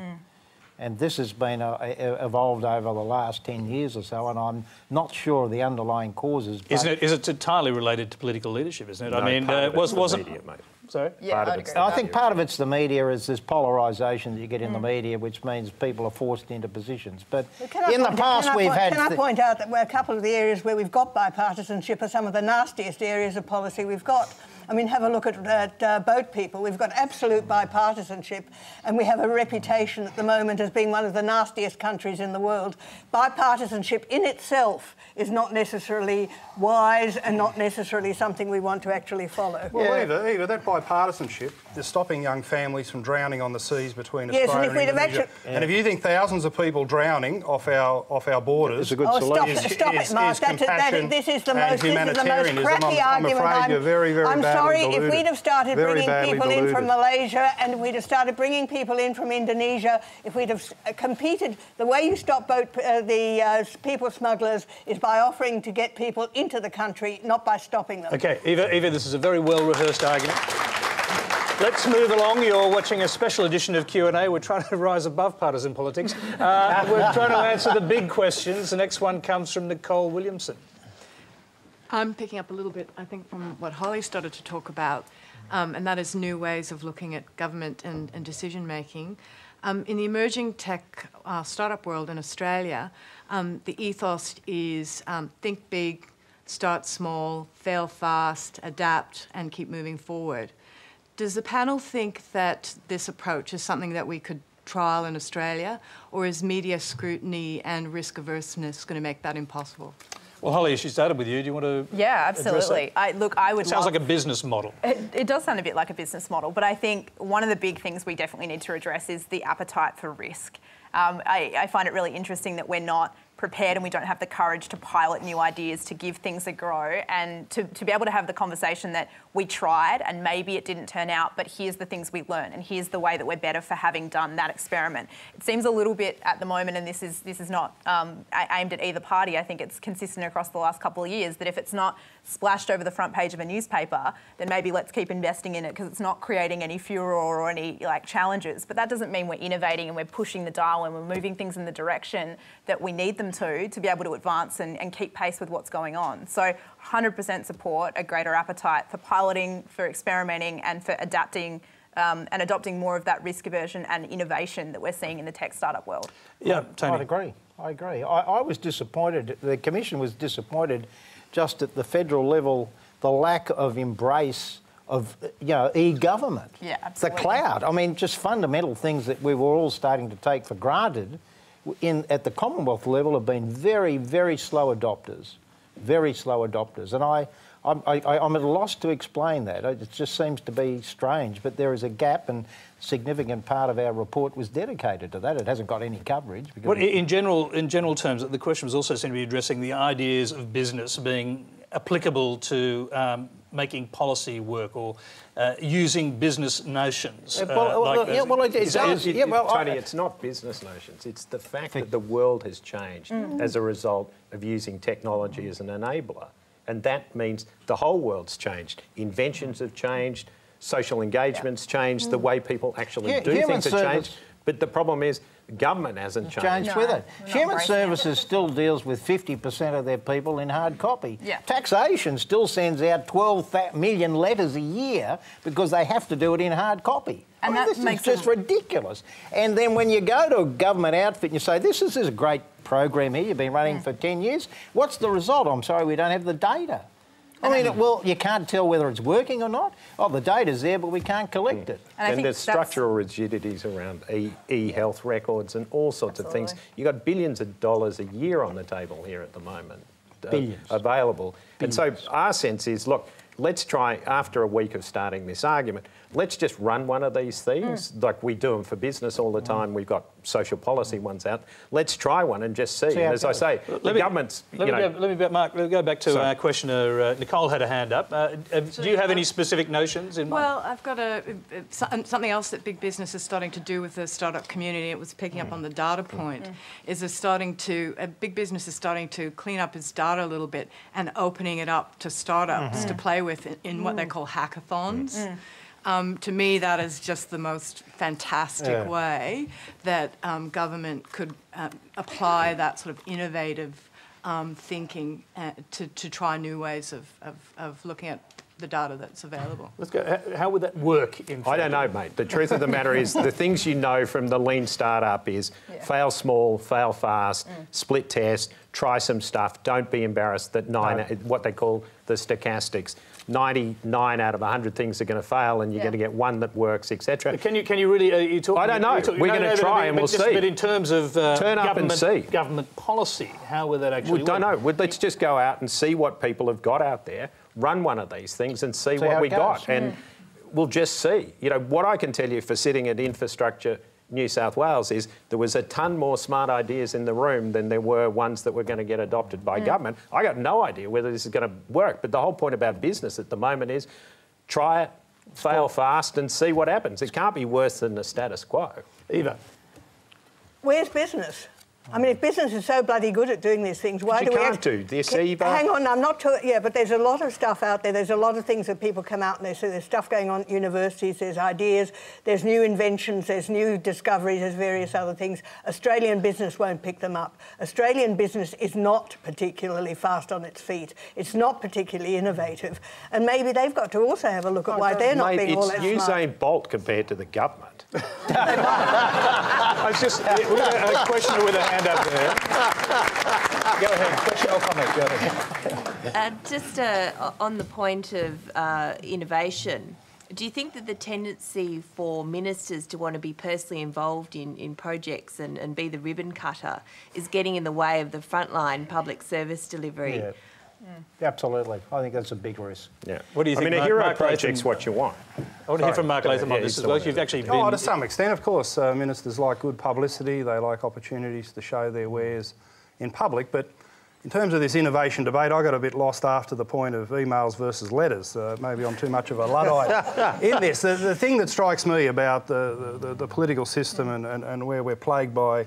Speaker 3: And this has been uh, evolved over the last 10 years or so, and I'm not sure of the underlying causes. but-
Speaker 1: Isn't it? Is it entirely related to political leadership? Isn't it?
Speaker 7: No,
Speaker 1: I mean,
Speaker 7: part
Speaker 1: uh,
Speaker 7: of it's
Speaker 1: was
Speaker 7: the
Speaker 1: wasn't
Speaker 7: media, mate.
Speaker 1: Sorry.
Speaker 5: Yeah,
Speaker 7: Part
Speaker 5: I'd
Speaker 7: it's
Speaker 3: I think part of it's the media is this polarisation that you get in the mm. media, which means people are forced into positions. But
Speaker 6: Can I
Speaker 3: in the past,
Speaker 6: can
Speaker 3: we've
Speaker 6: point-
Speaker 3: had.
Speaker 6: Can I point out that a couple of the areas where we've got bipartisanship are some of the nastiest areas of policy we've got. I mean, have a look at, at uh, boat people. We've got absolute bipartisanship, and we have a reputation at the moment as being one of the nastiest countries in the world. Bipartisanship in itself is not necessarily wise and not necessarily something we want to actually follow.
Speaker 4: Well, Eva, Eva, that bipartisanship is stopping young families from drowning on the seas between
Speaker 6: Yes, and
Speaker 4: Australia
Speaker 6: if we'd
Speaker 4: Indonesia.
Speaker 6: actually-
Speaker 4: And if you think thousands of people drowning off our off our borders,
Speaker 3: It's a good
Speaker 6: Oh, stop
Speaker 3: solution.
Speaker 6: it, stop
Speaker 4: is-
Speaker 6: it, Mark.
Speaker 4: is
Speaker 6: That's it, that, this is the most, this is the most crappy
Speaker 4: I'm- I'm
Speaker 6: argument.
Speaker 4: afraid you're very, very
Speaker 6: I'm
Speaker 4: badly
Speaker 6: sorry, if we'd have started bringing people in from. Malaysia and we'd have started bringing people in from Indonesia, if we'd have uh, competed, the way you stop boat, uh, the uh, people smugglers is by offering to get people into the country, not by stopping them.
Speaker 1: Okay, Eva, Eva, this is a very well rehearsed argument. Let's move along. You're watching a special edition of Q&A. We're trying to rise above partisan politics. Uh, we're trying to answer the big questions. The next one comes from Nicole Williamson.
Speaker 12: I'm picking up a little bit, I think, from what Holly started to talk about, um, and that is new ways of looking at government and, and decision making. Um, in the emerging tech uh, startup world in Australia, um, the ethos is um, think big, start small, fail fast, adapt, and keep moving forward. Does the panel think that this approach is something that we could trial in Australia, or is media scrutiny and risk averseness going to make that impossible?
Speaker 1: Well, Holly, she started with you. Do you want to?
Speaker 5: Yeah, absolutely. I, look, I would
Speaker 1: It sounds
Speaker 5: love-
Speaker 1: like a business model.
Speaker 5: It, it does sound a bit like a business model, but I think one of the big things we definitely need to address is the appetite for risk. Um, I, I find it really interesting that we're not prepared and we don't have the courage to pilot new ideas, to give things a go, and to, to be able to have the conversation that we tried and maybe it didn't turn out, but here's the things we learned and here's the way that we're better for having done that experiment. It seems a little bit at the moment, and this is this is not um, aimed at either party. I think it's consistent across the last couple of years that if it's not splashed over the front page of a newspaper, then maybe let's keep investing in it because it's not creating any furor or any like challenges. But that doesn't mean we're innovating and we're pushing the dial and we're moving things in the direction that we need them to to be able to advance and, and keep pace with what's going on. So 100% support a greater appetite for piloting, for experimenting, and for adapting um, and adopting more of that risk aversion and innovation that we're seeing in the tech startup world.
Speaker 1: Yeah, Tony.
Speaker 3: I agree. I agree. I, I was disappointed. The Commission was disappointed just at the federal level, the lack of embrace of you know e-government.
Speaker 5: Yeah,
Speaker 3: The cloud. I mean, just fundamental things that we were all starting to take for granted. In at the Commonwealth level, have been very, very slow adopters, very slow adopters, and I. I'm, I, I'm at a loss to explain that. It just seems to be strange, but there is a gap, and significant part of our report was dedicated to that. It hasn't got any coverage. Because
Speaker 1: Well, in general, in general terms, the question was also seemed to be addressing the ideas of business being applicable to um, making policy work or uh, using business notions.
Speaker 3: Yeah, well,
Speaker 1: uh,
Speaker 3: well, yeah, well, it- it
Speaker 1: is that-
Speaker 3: does.
Speaker 7: It-
Speaker 3: Yeah,
Speaker 7: it-
Speaker 3: well, I-
Speaker 7: Tony, it's not business notions. It's the fact that the world has changed as a result of using technology as an enabler. And that means the whole world's changed. Inventions have changed, social engagements changed, the mm. way people actually
Speaker 3: Hu-
Speaker 7: do
Speaker 3: human
Speaker 7: things have changed. But the problem is, government hasn't changed.
Speaker 3: changed
Speaker 5: No,
Speaker 3: with it. Human
Speaker 5: embracing it.
Speaker 3: Services still deals with 50% of their people in hard copy.
Speaker 5: Yeah.
Speaker 3: Taxation still sends out 12 million letters a year because they have to do it in hard copy.
Speaker 5: And
Speaker 3: I mean,
Speaker 5: that
Speaker 3: this
Speaker 5: makes
Speaker 3: is just
Speaker 5: them-
Speaker 3: ridiculous. And then when you go to a government outfit and you say, this is, this is a great program here, you've been running
Speaker 5: Mm.
Speaker 3: for 10 years, what's the result? I'm sorry, we don't have the data. I mean, well, you can't tell whether it's working or not. Oh, the data's there, but we can't collect it.
Speaker 5: And
Speaker 7: And,
Speaker 5: think
Speaker 7: there's
Speaker 5: that's-
Speaker 7: structural rigidities around e- e-health records and all sorts of things. You've got billions of dollars a year on the table here at the moment. uh,
Speaker 3: Billions.
Speaker 7: available. And so our sense is, look, let's try, after a week of starting this argument, let's just run one of these things,
Speaker 5: Mm.
Speaker 7: like we do them for business all the mm. time. We've got social policy mm. ones out. Let's try one and just see.
Speaker 3: See
Speaker 7: and as I
Speaker 3: goes.
Speaker 7: say, the government's,
Speaker 1: Let
Speaker 7: you
Speaker 1: me,
Speaker 7: know,
Speaker 1: go, let me, Mark, let me go back to
Speaker 7: Sorry.
Speaker 1: uh, questioner uh, Nicole had a hand up. Uh, uh, do you have uh, any specific notions in mind?
Speaker 12: Well, I've got a, uh, uh, so- um, something else that big business is starting to do with the startup community. It was picking up mm. on the data point. Is they're starting to a big business is starting to clean up its data a little bit and opening it up to startups mm-hmm. to play with in, in what they call hackathons. Um, to me, that is just the most fantastic
Speaker 3: Yeah.
Speaker 12: way that um, government could uh, apply that sort of innovative um, thinking uh, to, to try new ways of, of, of looking at the data that's available.
Speaker 1: Let's go. How, how would that work in
Speaker 7: I don't know, mate. The truth of the matter is, the things you know from the lean startup is fail small, fail fast, split test, try some stuff. Don't be embarrassed that nine, what they call the stochastics. 99 out of 100 things are going to fail, and you're
Speaker 5: Yeah.
Speaker 7: going to get one that works, etc.
Speaker 1: Can you can you really? Uh, you talk,
Speaker 7: I don't know.
Speaker 1: you talk-
Speaker 7: We're
Speaker 1: no,
Speaker 7: gonna
Speaker 1: no,
Speaker 7: try
Speaker 1: but,
Speaker 7: and we'll
Speaker 1: just-
Speaker 7: see.
Speaker 1: But in terms of uh,
Speaker 7: Turn up and
Speaker 1: government,
Speaker 7: see.
Speaker 1: government policy, how would that actually
Speaker 7: We don't know.
Speaker 1: work?
Speaker 7: Well, Let's just go out and see what people have got out there, run one of these things and see,
Speaker 3: See
Speaker 7: what we
Speaker 3: goes.
Speaker 7: got. And we'll just see. You know, what I can tell you for sitting at Infrastructure New South Wales is there was a ton more smart ideas in the room than there were ones that were going to get adopted by mm. government. I got no idea whether this is going to work. But the whole point about business at the moment is try it, fail fast, and see what happens. It can't be worse than the status quo.
Speaker 1: Eva.
Speaker 6: Where's business? I mean, if business is so bloody good at doing these things, why do we
Speaker 7: can't
Speaker 6: act-
Speaker 7: do this, Eva.
Speaker 6: Hang on, I'm not. To- yeah, but there's a lot of stuff out there. There's a lot of things that people come out and they say there's stuff going on at universities. There's ideas. There's new inventions. There's new discoveries. There's various other things. Australian business won't pick them up. Australian business is not particularly fast on its feet. It's not particularly innovative, and maybe they've got to also have a look at oh, why they're not being all that smart.
Speaker 7: Usain Bolt compared to the government.
Speaker 1: I was just yeah, we got a, a questioner with a hand up there. Go ahead. Question or comment? Go ahead.
Speaker 13: Uh, just uh, on the point of uh, innovation, do you think that the tendency for ministers to want to be personally involved in, in projects and, and be the ribbon cutter is getting in the way of the frontline public service delivery?
Speaker 3: Yeah. Absolutely. I think that's a big risk.
Speaker 7: Yeah.
Speaker 1: What do you
Speaker 7: I
Speaker 1: think, I
Speaker 7: mean, a
Speaker 1: Mark-
Speaker 7: hero
Speaker 1: Mark
Speaker 7: project's
Speaker 1: Latham?
Speaker 7: what you want.
Speaker 1: I want to hear from Mark Latham on
Speaker 7: Yeah,
Speaker 1: this as well. You've actually been.
Speaker 4: Oh, to some extent, of course. Uh, ministers like good publicity. They like opportunities to show their wares in public. But in terms of this innovation debate, I got a bit lost after the point of emails versus letters. Uh, maybe I'm too much of a luddite in this. The, the thing that strikes me about the, the, the political system and, and, and where we're plagued by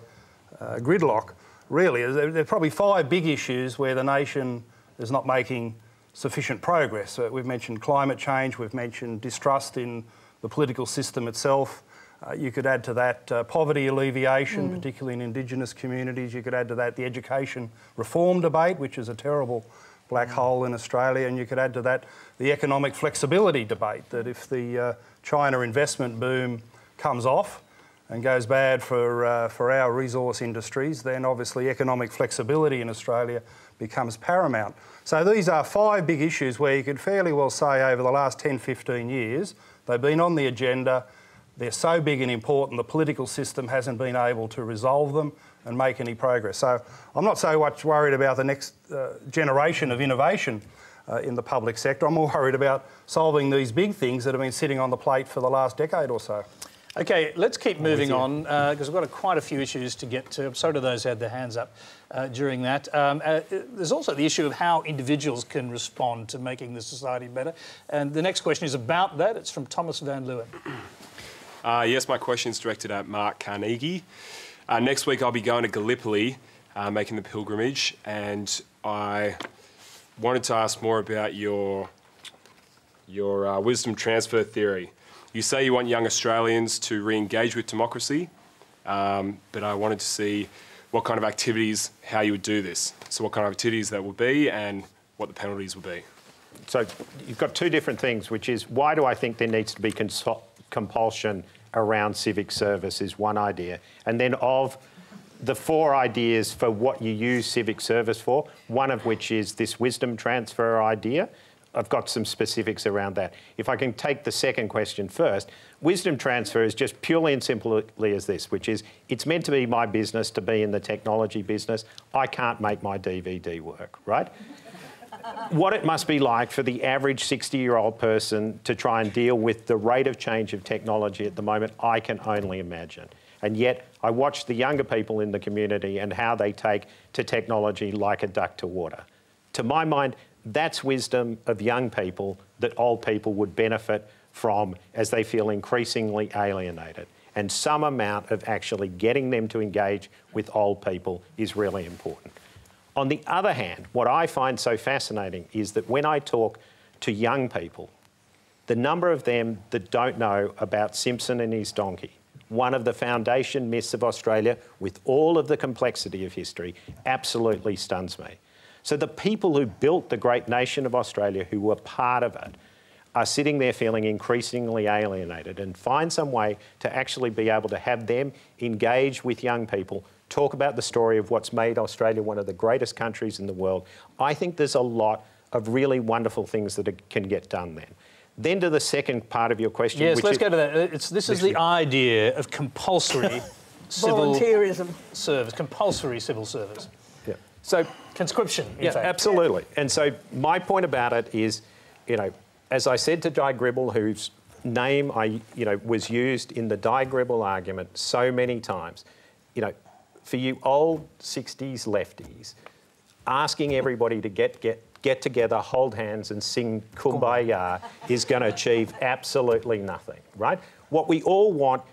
Speaker 4: uh, gridlock, really, is there, there are probably five big issues where the nation is not making sufficient progress. Uh, we've mentioned climate change, we've mentioned distrust in the political system itself, Uh, you could add to that uh, poverty alleviation, mm. particularly in Indigenous communities. You could add to that the education reform debate, which is a terrible black mm. hole in Australia. And you could add to that the economic flexibility debate that if the uh, China investment boom comes off and goes bad for, uh, for our resource industries, then obviously economic flexibility in Australia becomes paramount. So these are five big issues where you could fairly well say over the last 10, 15 years, they've been on the agenda they're so big and important, the political system hasn't been able to resolve them and make any progress. So I'm not so much worried about the next uh, generation of innovation uh, in the public sector. I'm more worried about solving these big things that have been sitting on the plate for the last decade or so.
Speaker 1: Okay, let's keep moving on because uh, we've got a, quite a few issues to get to. So do those who had their hands up uh, during that. Um, uh, there's also the issue of how individuals can respond to making the society better. And the next question is about that. It's from Thomas Van Leeuwen.
Speaker 14: Uh, yes, my question is directed at Mark Carnegie. Uh, next week I'll be going to Gallipoli, uh, making the pilgrimage, and I wanted to ask more about your your uh, wisdom transfer theory. You say you want young Australians to re-engage with democracy, um, but I wanted to see what kind of activities, how you would do this. So what kind of activities that would be, and what the penalties would be.
Speaker 7: So you've got two different things, which is why do I think there needs to be compulsion around civic service is one idea. And then of the four ideas for what you use civic service for, one of which is this wisdom transfer idea. I've got some specifics around that. If I can take the second question first, wisdom transfer is just purely and simply as this, which is it's meant to be my business to be in the technology business. I can't make my DVD work, right? what it must be like for the average 60 year old person to try and deal with the rate of change of technology at the moment, I can only imagine. And yet, I watch the younger people in the community and how they take to technology like a duck to water. To my mind, that's wisdom of young people that old people would benefit from as they feel increasingly alienated. And some amount of actually getting them to engage with old people is really important. On the other hand, what I find so fascinating is that when I talk to young people, the number of them that don't know about Simpson and his donkey, one of the foundation myths of Australia with all of the complexity of history, absolutely stuns me. So the people who built the great nation of Australia, who were part of it, are sitting there feeling increasingly alienated and find some way to actually be able to have them engage with young people talk about the story of what's made Australia one of the greatest countries in the world. I think there's a lot of really wonderful things that can get done then. Then to the second part of your question.
Speaker 1: Yes, let's go to that. It's, this is the idea of compulsory civil
Speaker 6: volunteerism
Speaker 1: service, compulsory civil service. So conscription.
Speaker 7: yeah,
Speaker 1: fact.
Speaker 7: absolutely. And so my point about it is, you know, as I said to Guy Gribble, whose name I, you know, was used in the Guy Gribble argument so many times, you know, for you old 60s lefties, asking everybody to get, get, get together, hold hands, and sing Kumbaya is going to achieve absolutely nothing, right? What we all want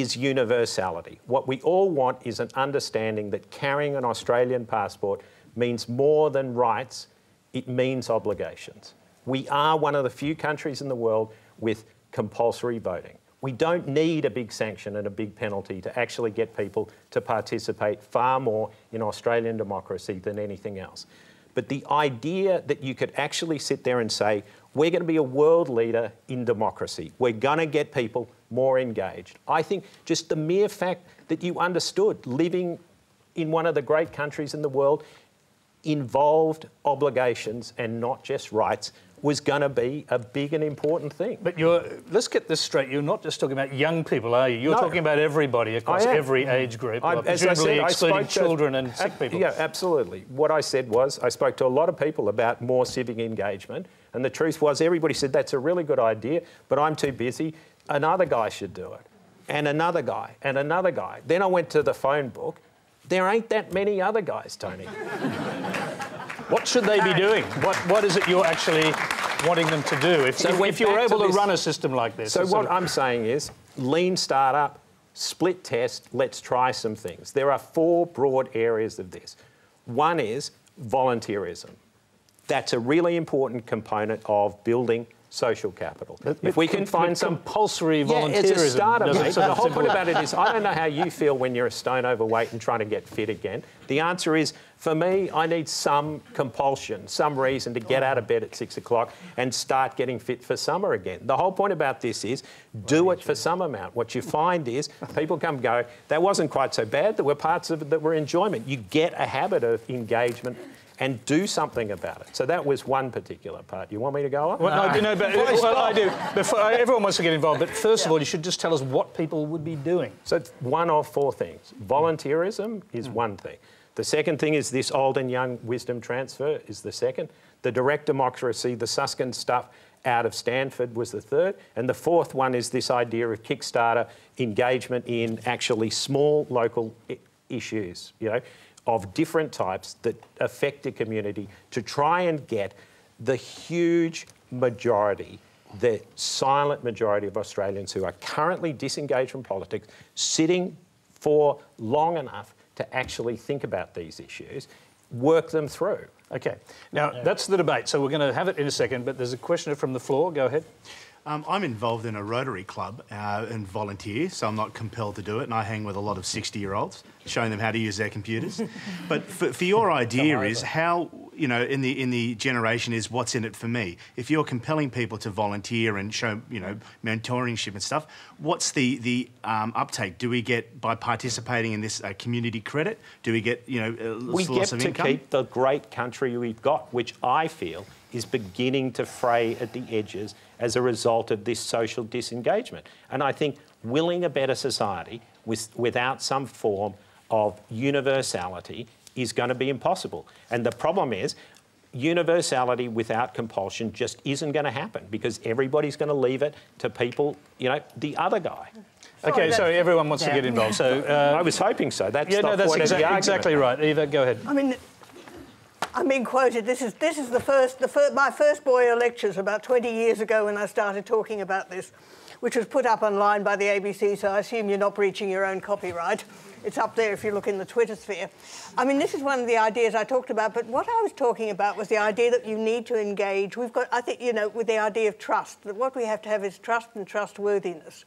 Speaker 7: is universality. What we all want is an understanding that carrying an Australian passport means more than rights, it means obligations. We are one of the few countries in the world with compulsory voting. We don't need a big sanction and a big penalty to actually get people to participate far more in Australian democracy than anything else. But the idea that you could actually sit there and say, we're going to be a world leader in democracy, we're going to get people more engaged. I think just the mere fact that you understood living in one of the great countries in the world involved obligations and not just rights was going to be a big and important thing.
Speaker 1: But you're, let's get this straight. You're not just talking about young people, are you? You're no. talking about everybody across every age group, I, as I said, excluding children to, and sick people.
Speaker 7: Yeah, absolutely. What I said was I spoke to a lot of people about more civic engagement, and the truth was everybody said that's a really good idea, but I'm too busy. Another guy should do it, and another guy, and another guy. Then I went to the phone book. There ain't that many other guys, Tony.
Speaker 1: What should they be doing? What What is it you're actually wanting them to do if, so if, if you're able to, to, run a system like this?
Speaker 7: So what I'm saying is lean startup, split test, let's try some things. There are four broad areas of this. One is volunteerism. That's a really important component of building social capital.
Speaker 1: But-
Speaker 7: if we can find some
Speaker 1: compulsory volunteerism.
Speaker 7: yeah, it's a starter, mate.
Speaker 1: sort
Speaker 7: The whole point about it is, I don't know how you feel when you're a stone overweight and trying to get fit again. The answer is, for me, I need some compulsion, some reason to get out of bed at six o'clock and start getting fit for summer again. The whole point about this is, do it for some amount. What you find is, people come and go, that wasn't quite so bad. There were parts of it that were enjoyment. You get a habit of engagement and do something about it. So that was one particular part. You want me to go on?
Speaker 1: Well, no, no, but well, I do. Before, everyone wants to get involved, but first of all, you should just tell us what people would be doing.
Speaker 7: So it's one of four things. Volunteerism is mm. one thing. The second thing is this old and young wisdom transfer is the second. The direct democracy, the Susskind stuff out of Stanford was the third. And the fourth one is this idea of Kickstarter engagement in actually small local issues, you know, of different types that affect a community to try and get the huge majority, the silent majority of Australians who are currently disengaged from politics, sitting for long enough to actually think about these issues, work them through.
Speaker 1: Okay. Now, that's the debate, so we're going to have it in a second, but there's a question from the floor. Go ahead.
Speaker 15: Um, I'm involved in a Rotary Club uh, and volunteer, so I'm not compelled to do it. And I hang with a lot of 60 year olds, showing them how to use their computers. but for, for your idea is how, you know, in the, in the generation is what's in it for me. If you're compelling people to volunteer and show, you know, mentoringship and stuff, what's the, the um, uptake? Do we get, by participating in this uh, community credit, do we get, you know,
Speaker 7: we get
Speaker 15: of
Speaker 7: to
Speaker 15: income?
Speaker 7: keep the great country we've got, which I feel is beginning to fray at the edges as a result of this social disengagement. And I think willing a better society with, without some form of universality is going to be impossible. And the problem is, universality without compulsion just isn't going to happen because everybody's going to leave it to people, you know, the other guy.
Speaker 1: Okay, so everyone wants to get involved. So uh,
Speaker 7: I was hoping so. That's
Speaker 1: yeah,
Speaker 7: the
Speaker 1: no, that's
Speaker 7: point of the
Speaker 1: exactly,
Speaker 7: argument.
Speaker 1: exactly right. Eva, go ahead.
Speaker 6: I mean, I'm being quoted. This is this is the first, the my first Boyer lectures about 20 years ago when I started talking about this, which was put up online by the ABC. So I assume you're not breaching your own copyright. It's up there if you look in the Twitter sphere. I mean, this is one of the ideas I talked about. But what I was talking about was the idea that you need to engage. We've got, I think, you know, with the idea of trust. That what we have to have is trust and trustworthiness.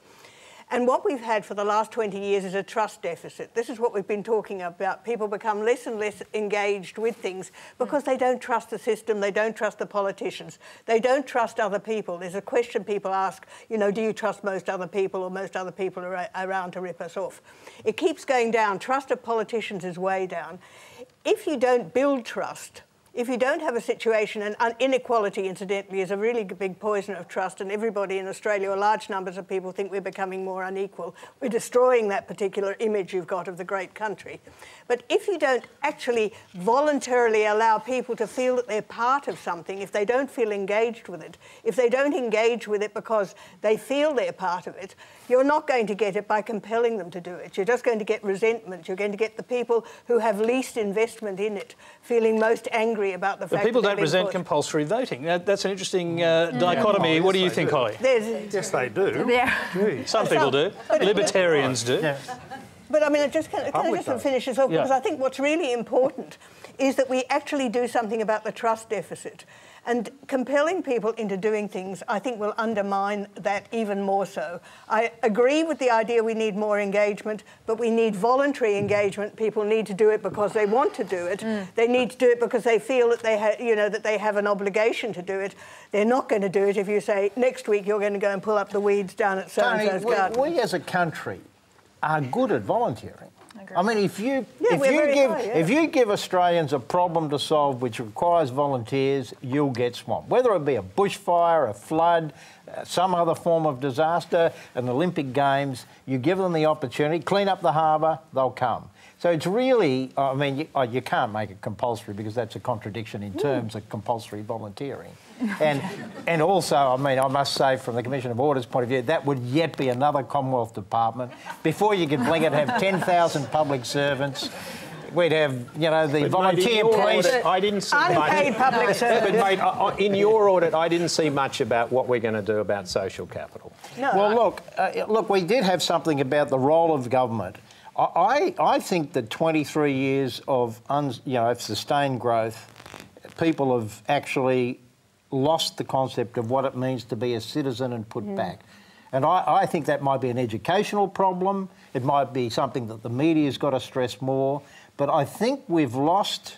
Speaker 6: And what we've had for the last 20 years is a trust deficit. This is what we've been talking about. People become less and less engaged with things because they don't trust the system, they don't trust the politicians, they don't trust other people. There's a question people ask, you know, do you trust most other people or most other people are around to rip us off? It keeps going down. Trust of politicians is way down. If you don't build trust, if you don't have a situation, and inequality, incidentally, is a really big poison of trust, and everybody in Australia, or large numbers of people, think we're becoming more unequal. We're destroying that particular image you've got of the great country. But if you don't actually voluntarily allow people to feel that they're part of something, if they don't feel engaged with it, if they don't engage with it because they feel they're part of it, you're not going to get it by compelling them to do it. You're just going to get resentment. You're going to get the people who have least investment in it feeling most angry about the
Speaker 1: But
Speaker 6: fact
Speaker 1: people
Speaker 6: that
Speaker 1: don't resent
Speaker 6: put.
Speaker 1: compulsory voting. That, that's an interesting uh, dichotomy.
Speaker 4: Oh,
Speaker 1: what do you think,
Speaker 4: do.
Speaker 1: Holly?
Speaker 6: There's,
Speaker 4: Yes, they do.
Speaker 6: Yeah.
Speaker 1: Some people do. Libertarians do.
Speaker 6: But I mean, I just can, can I
Speaker 1: Public
Speaker 6: just finish this off
Speaker 1: Yeah.
Speaker 6: because I think what's really important is that we actually do something about the trust deficit. And compelling people into doing things, I think, will undermine that even more so. I agree with the idea we need more engagement, but we need voluntary engagement. People need to do it because they want to do it. Mm. They need to do it because they feel that they, ha- you know, that they have an obligation to do it. They're not going to do it if you say next week you're going to go and pull up the weeds down at so and
Speaker 3: Tony,
Speaker 6: so's
Speaker 3: we,
Speaker 6: garden.
Speaker 3: we as a country are good at volunteering. I mean, if you
Speaker 6: Yeah,
Speaker 3: if you give
Speaker 6: high, yeah.
Speaker 3: if you give Australians a problem to solve which requires volunteers, you'll get swamped. Whether it be a bushfire, a flood, uh, some other form of disaster, an Olympic Games, you give them the opportunity, clean up the harbour, they'll come. So it's really, I mean, you, oh, you can't make it compulsory because that's a contradiction in terms of compulsory volunteering. And, and also, I mean, I must say, from the Commission of Audit point of view, that would yet be another Commonwealth department. Before you could blink it, have 10,000 public servants. We'd have, you know, the
Speaker 7: But
Speaker 3: volunteer
Speaker 7: your
Speaker 3: police.
Speaker 7: audit, I didn't see
Speaker 6: Unpaid
Speaker 7: much.
Speaker 6: public
Speaker 7: But mate, I- I- in your audit, I didn't see much about what we're going to do about social capital.
Speaker 3: Well, look, uh, look, we did have something about the role of government. I, I I think that 23 years of, un, you know, of sustained growth, people have actually lost the concept of what it means to be a citizen and put back. And I, I think that might be an educational problem. It might be something that the media's got to stress more. But I think we've lost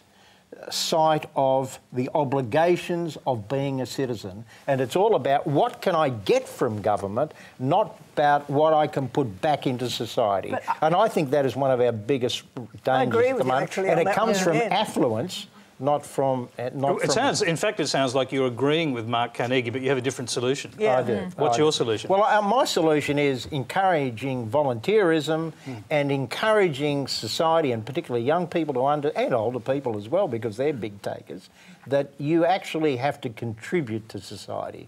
Speaker 3: uh, sight of the obligations of being a citizen. And it's all about what can I get from government, not about what I can put back into society. and I think that is one of our biggest dangers at the moment.
Speaker 6: actually,
Speaker 3: and it comes from affluence, not from uh, not
Speaker 1: It
Speaker 3: from
Speaker 1: sounds, in fact, it sounds like you're agreeing with Mark Carnegie, but you have a different solution.
Speaker 3: Yeah. I do.
Speaker 1: What's
Speaker 3: I
Speaker 1: your
Speaker 3: do.
Speaker 1: solution?
Speaker 3: Well, uh, my solution is encouraging volunteerism
Speaker 1: Hmm.
Speaker 3: and encouraging society, and particularly young people to under and older people as well, because they're big takers, that you actually have to contribute to society.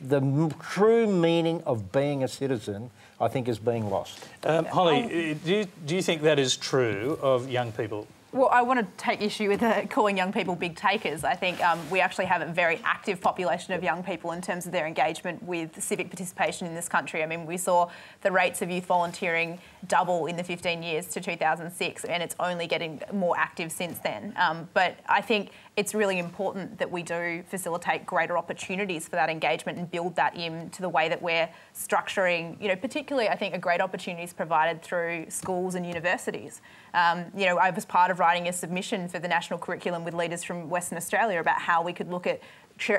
Speaker 3: The m- true meaning of being a citizen, I think, is being lost.
Speaker 1: Um, Holly, uh, do you, do you think that is true of young people?
Speaker 5: Well, I want to take issue with uh, calling young people big takers. I think um, we actually have a very active population of young people in terms of their engagement with civic participation in this country. I mean, we saw the rates of youth volunteering double in the 15 years to 2006, and it's only getting more active since then. Um, but I think it's really important that we do facilitate greater opportunities for that engagement and build that into the way that we're structuring, you know, particularly I think a great opportunity is provided through schools and universities. Um, you know, I was part of writing a submission for the national curriculum with leaders from Western Australia about how we could look at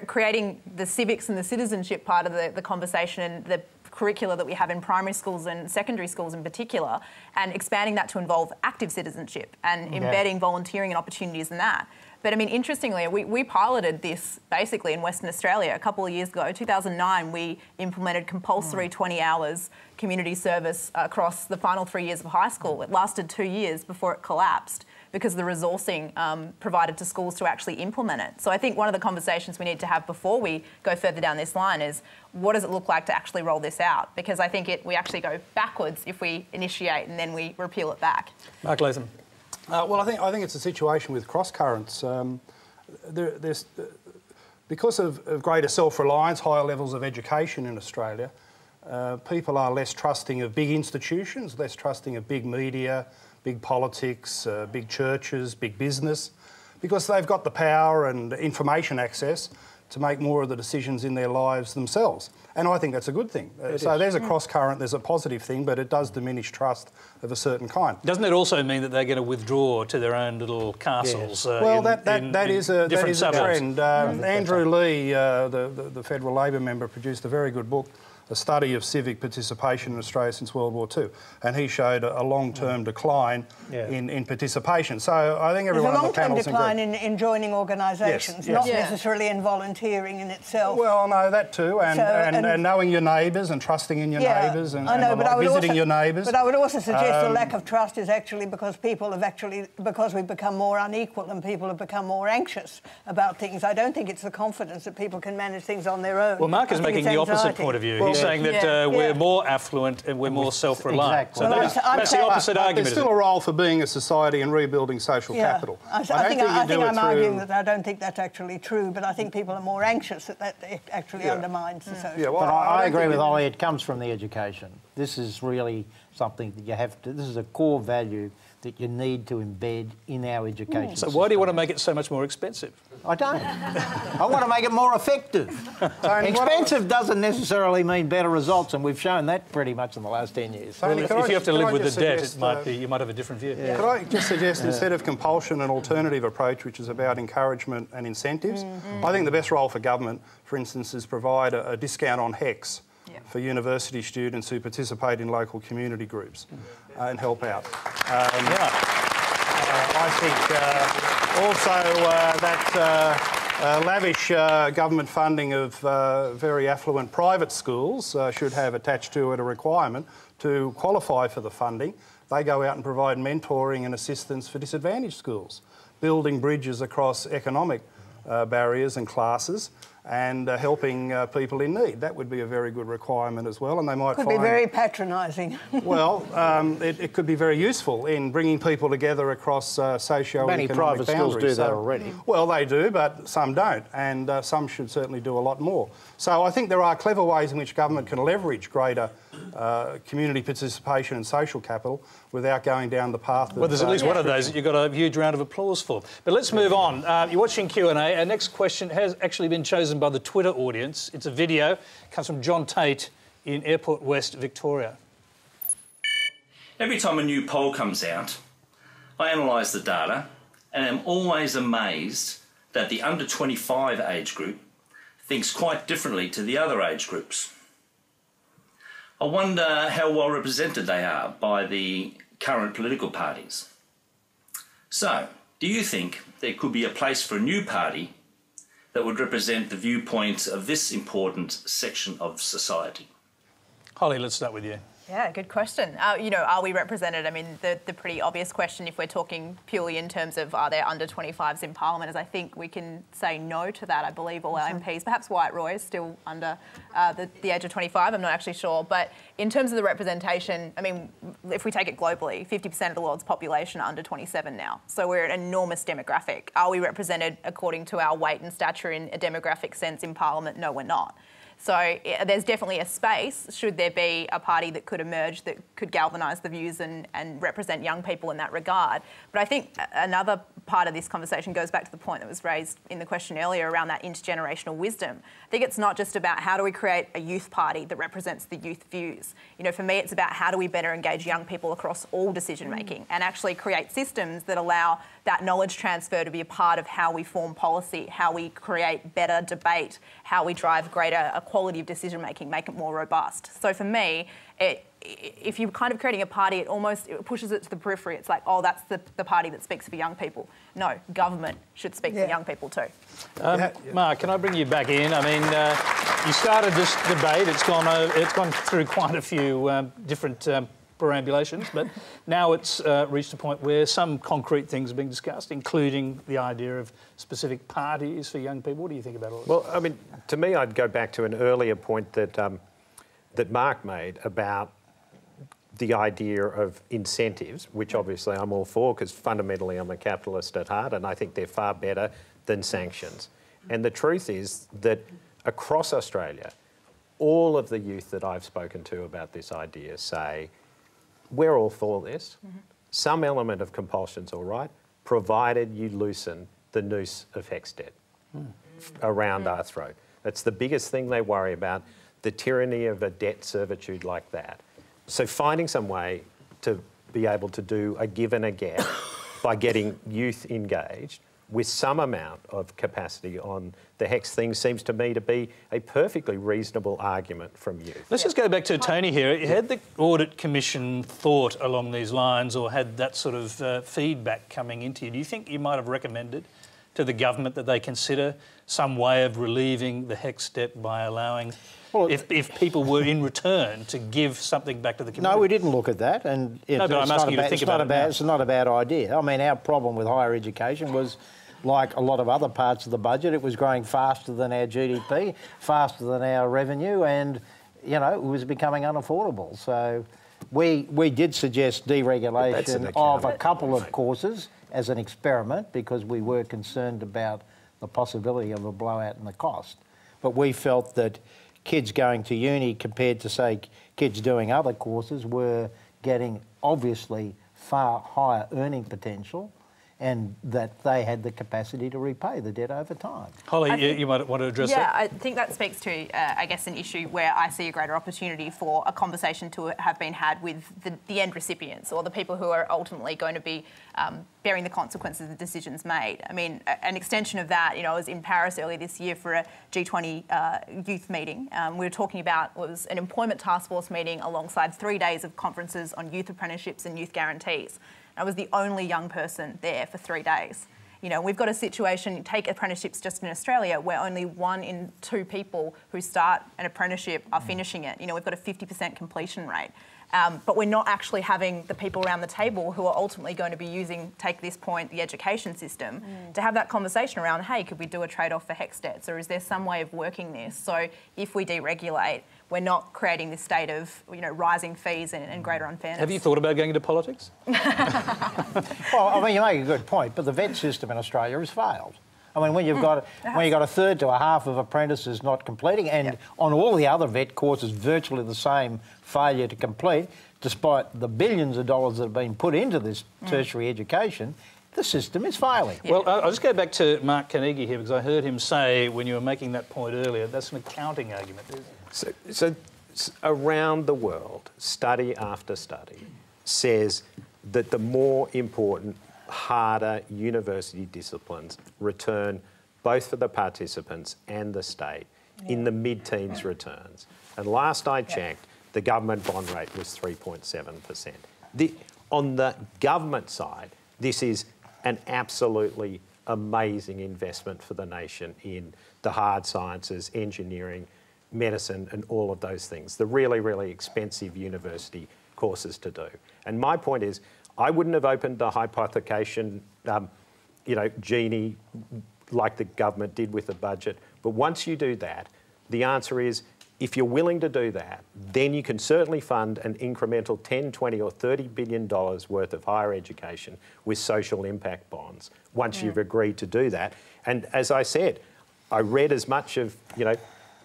Speaker 5: creating the civics and the citizenship part of the, the conversation and the curricula that we have in primary schools and secondary schools in particular, and expanding that to involve active citizenship and
Speaker 16: Yeah.
Speaker 5: embedding volunteering and opportunities in that. But I mean, interestingly, we, we piloted this basically in Western Australia a couple of years ago. 2009, we implemented compulsory mm. 20 hours community service across the final three years of high school. It lasted two years before it collapsed because of the resourcing um, provided to schools to actually implement it. So I think one of the conversations we need to have before we go further down this line is what does it look like to actually roll this out? Because I think it, we actually go backwards if we initiate and then we repeal it back.
Speaker 1: Mark Latham.
Speaker 4: Uh, well, I think I think it's a situation with cross currents. Um, there, there's uh, because of, of greater self-reliance, higher levels of education in Australia. Uh, people are less trusting of big institutions, less trusting of big media, big politics, uh, big churches, big business, because they've got the power and information access to make more of the decisions in their lives themselves. And I think that's a good thing. Uh,
Speaker 1: It
Speaker 4: so
Speaker 1: is.
Speaker 4: there's a
Speaker 1: Mm.
Speaker 4: cross current, there's a positive thing, but it does diminish trust of a certain kind.
Speaker 1: Doesn't it also mean that they're going to withdraw to their own little castles? Uh,
Speaker 4: well,
Speaker 1: in-
Speaker 4: that, that,
Speaker 1: in-
Speaker 4: that
Speaker 1: in
Speaker 4: is a, that
Speaker 1: different
Speaker 4: is a
Speaker 1: suburbs?
Speaker 4: trend. Uh, Andrew Leigh, uh, the, the, the federal Labor member, produced a very good book, A Study of Civic Participation in Australia since World War II. And he showed a, a long-term decline
Speaker 6: Yeah.
Speaker 4: in, in participation. So I think
Speaker 6: There's
Speaker 4: everyone
Speaker 6: a
Speaker 4: on the
Speaker 6: long-term decline in, in joining organisations,
Speaker 4: yes.
Speaker 6: not
Speaker 4: Yeah.
Speaker 6: necessarily in volunteering in itself.
Speaker 4: Well, no, that too, and,
Speaker 6: So,
Speaker 4: and,
Speaker 6: and-
Speaker 4: and knowing your neighbours and trusting in your
Speaker 6: Yeah,
Speaker 4: neighbours and,
Speaker 6: I know,
Speaker 4: and
Speaker 6: but
Speaker 4: like
Speaker 6: I would
Speaker 4: visiting
Speaker 6: also,
Speaker 4: your neighbours.
Speaker 6: But I would also suggest the
Speaker 4: Um,
Speaker 6: lack of trust is actually because people have actually because we've become more unequal and people have become more anxious about things. I don't think it's the confidence that people can manage things on their own.
Speaker 1: Well, Mark is making
Speaker 6: it's
Speaker 1: the opposite point of view. He's saying that uh, we're more affluent and we're more self-reliant. So
Speaker 4: Well,
Speaker 1: that's,
Speaker 4: I'm- I'm
Speaker 1: that's the
Speaker 4: saying-
Speaker 1: opposite
Speaker 4: but
Speaker 1: argument.
Speaker 4: There's still a role for being a society and rebuilding social
Speaker 6: Yeah.
Speaker 4: capital.
Speaker 6: I, I
Speaker 4: don't
Speaker 6: think,
Speaker 4: you
Speaker 6: I, I think I'm
Speaker 4: through-
Speaker 6: arguing that I don't think that's actually true, but I think people are more anxious that that actually
Speaker 4: Yeah.
Speaker 6: undermines the social.
Speaker 3: but I, I agree with. Ollie. It comes from the education. This is really something that you have to. This is a core value that you need to embed in our education.
Speaker 1: So why do you want to make it so much more expensive?
Speaker 3: I don't. I want to make it more effective. Expensive doesn't necessarily mean better results, and we've shown that pretty much in the last 10 years.
Speaker 1: Well,
Speaker 4: Tony,
Speaker 1: if you have to live with the
Speaker 4: just
Speaker 1: debt, it might
Speaker 4: uh,
Speaker 1: be, you might have a different view.
Speaker 4: Could I just suggest instead of compulsion, an alternative approach, which is about encouragement and incentives? I think the best role for government, for instance, is provide a, a discount on HECS for university students who participate in local community groups uh, and help out. Um, uh, I think uh, also uh, that uh, uh, lavish uh, government funding of uh, very affluent private schools uh, should have attached to it a requirement to qualify for the funding. They go out and provide mentoring and assistance for disadvantaged schools, building bridges across economic uh, barriers and classes and uh, helping uh, people in need. That would be a very good requirement as well, and they might
Speaker 6: Could
Speaker 4: find
Speaker 6: be very patronising.
Speaker 4: well, um, it, it could be very useful in bringing people together across uh, socio-economic
Speaker 3: Many private schools
Speaker 4: boundaries.
Speaker 3: do that
Speaker 4: So-
Speaker 3: already.
Speaker 4: Well, they do, but some don't, and uh, some should certainly do a lot more. So I think there are clever ways in which government can leverage greater uh, community participation and social capital without going down the path.
Speaker 1: Well, there's at least one of those that you've got a huge round of applause for. But let's move on. Uh, you're watching Q&A. Our next question has actually been chosen chosen by the Twitter audience. It's a video, it comes from John Tate in Airport West, Victoria.
Speaker 16: Every time a new poll comes out, I analyse the data and am always amazed that the under 25 age group thinks quite differently to the other age groups. I wonder how well represented they are by the current political parties. So, do you think there could be a place for a new party that would represent the viewpoints of this important section of society?
Speaker 1: Holly, let's start with you.
Speaker 5: Yeah, good question. Uh, you know, are we represented? I mean, the, the pretty obvious question, if we're talking purely in terms of are there under 25s in Parliament, is I think we can say no to that. I believe all our MPs, perhaps Wyatt Roy is still under uh, the, the age of 25, I'm not actually sure. But in terms of the representation, I mean, if we take it globally, 50% of the world's population are under 27 now. So we're an enormous demographic. Are we represented according to our weight and stature in a demographic sense in Parliament? No, we're not. So eh, there's definitely a space, should there be a party that could emerge that could galvanise the views and, and represent young people in that regard. But I think another part of this conversation goes back to the point that was raised in the question earlier around that intergenerational wisdom. I think it's not just about how do we create a youth party that represents the youth views. You know, for me, it's about how do we better engage young people across all decision making and actually create systems that allow that knowledge transfer to be a part of how we form policy, how we create better debate, how we drive greater quality of decision making, make it more robust. So for me, it, if you're kind of creating a party, it almost it pushes it to the periphery. It's like, oh, that's the, the party that speaks for young people. No, government should speak
Speaker 6: Yeah.
Speaker 5: for young people too.
Speaker 1: Um, Mark, can I bring you back in? I mean, uh, you started this debate. It's gone. Over, it's gone through quite a few um, different um, perambulations, but now it's uh, reached a point where some concrete things are being discussed, including the idea of specific parties for young people. What do you think about all this?
Speaker 7: Well, I mean, to me, I'd go back to an earlier point that um, that Mark made about the idea of incentives, which obviously I'm all for because fundamentally I'm a capitalist at heart and I think they're far better than sanctions. And the truth is that across Australia, all of the youth that I've spoken to about this idea say, we're all for this. Some element of compulsion's all right, provided you loosen the noose of HECS debt around our throat. That's the biggest thing they worry about, the tyranny of a debt servitude like that. So finding some way to be able to do a give and a get by getting youth engaged with some amount of capacity on the HECS thing seems to me to be a perfectly reasonable argument from you.
Speaker 1: Let's just go back to Tony here. Had the Audit Commission thought along these lines or had that sort of uh, feedback coming into you? Do you think you might have recommended to the government that they consider some way of relieving the HECS debt by allowing, if, if people were in return, to give something back to the community?
Speaker 3: No, we didn't look at that, and it-
Speaker 1: No, but I'm
Speaker 3: it's,
Speaker 1: asking
Speaker 3: not
Speaker 1: you to
Speaker 3: a bad,
Speaker 1: think
Speaker 3: it's
Speaker 1: about
Speaker 3: a
Speaker 1: it
Speaker 3: bad, it's not a bad idea. I mean, our problem with higher education was, like a lot of other parts of the budget, it was growing faster than our GDP, faster than our revenue, and you know it was becoming unaffordable. So, we we did suggest deregulation of a couple of courses as an experiment because we were concerned about the possibility of a blowout in the cost. But we felt that kids going to uni compared to, say, kids doing other courses were getting obviously far higher earning potential and that they had the capacity to repay the debt over time.
Speaker 1: Holly, you,
Speaker 5: think-
Speaker 1: you might want to address
Speaker 5: yeah,
Speaker 1: that.
Speaker 5: I think that speaks to, uh, I guess, an issue where I see a greater opportunity for a conversation to have been had with the, the end recipients or the people who are ultimately going to be um, bearing the consequences of the decisions made. I mean, an extension of that, you know, I was in Paris earlier this year for a G20 uh, youth meeting. Um, we were talking about what was an employment task force meeting alongside three days of conferences on youth apprenticeships and youth guarantees. I was the only young person there for three days. You know, we've got a situation, take apprenticeships just in Australia, where only one in two people who start an apprenticeship are finishing it. You know, we've got a 50% completion rate. Um, but we're not actually having the people around the table who are ultimately going to be using, take this point, the education system, to have that conversation around, hey, could we do a trade off for HECS debts? Or is there some way of working this? So if we deregulate, we're not creating this state of, you know, rising fees and, and greater unfairness.
Speaker 1: Have you thought about going into politics?
Speaker 3: Well, I mean, you make a good point, but the VET system in Australia has failed. I mean, when you've hmm. got when you've got a third to a half of apprentices not completing, and on all the other VET courses, virtually the same failure to complete, despite the billions of dollars that have been put into this hmm. tertiary education, the system is failing.
Speaker 1: Well, I'll just go back to Mark Carnegie here because I heard him say when you were making that point earlier, that's an accounting argument.
Speaker 7: So, so around the world, study after study says that the more important, harder university disciplines return both for the participants and the state yeah. in the mid-teens returns. And last I checked, the government bond rate was 3.7%. The, on the government side, this is an absolutely amazing investment for the nation in the hard sciences, engineering, medicine, and all of those things. The really, really expensive university courses to do. And my point is, I wouldn't have opened the hypothecation, um, you know, genie like the government did with the budget. But once you do that, the answer is if you're willing to do that, then you can certainly fund an incremental 10, 20 or 30 billion dollars worth of higher education with social impact bonds once yeah. you've agreed to do that. And as I said, I read as much of, you know,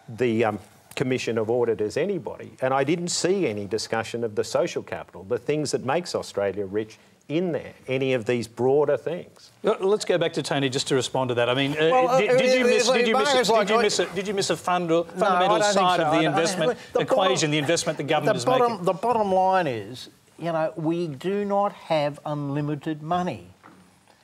Speaker 7: the um, Commission of Audit as anybody, and I didn't see any discussion of the social capital, the things that makes Australia rich in there, any of these broader things.
Speaker 1: Let's go back to Tony just to respond to that. I mean, uh, did, did, you miss, did, you miss, did, you miss, a, did you miss a funda fundamental no, side so. of the investment the equation, bottom, the investment the government the
Speaker 3: is
Speaker 1: bottom, making?
Speaker 3: The bottom line is, you know, we do not have unlimited money.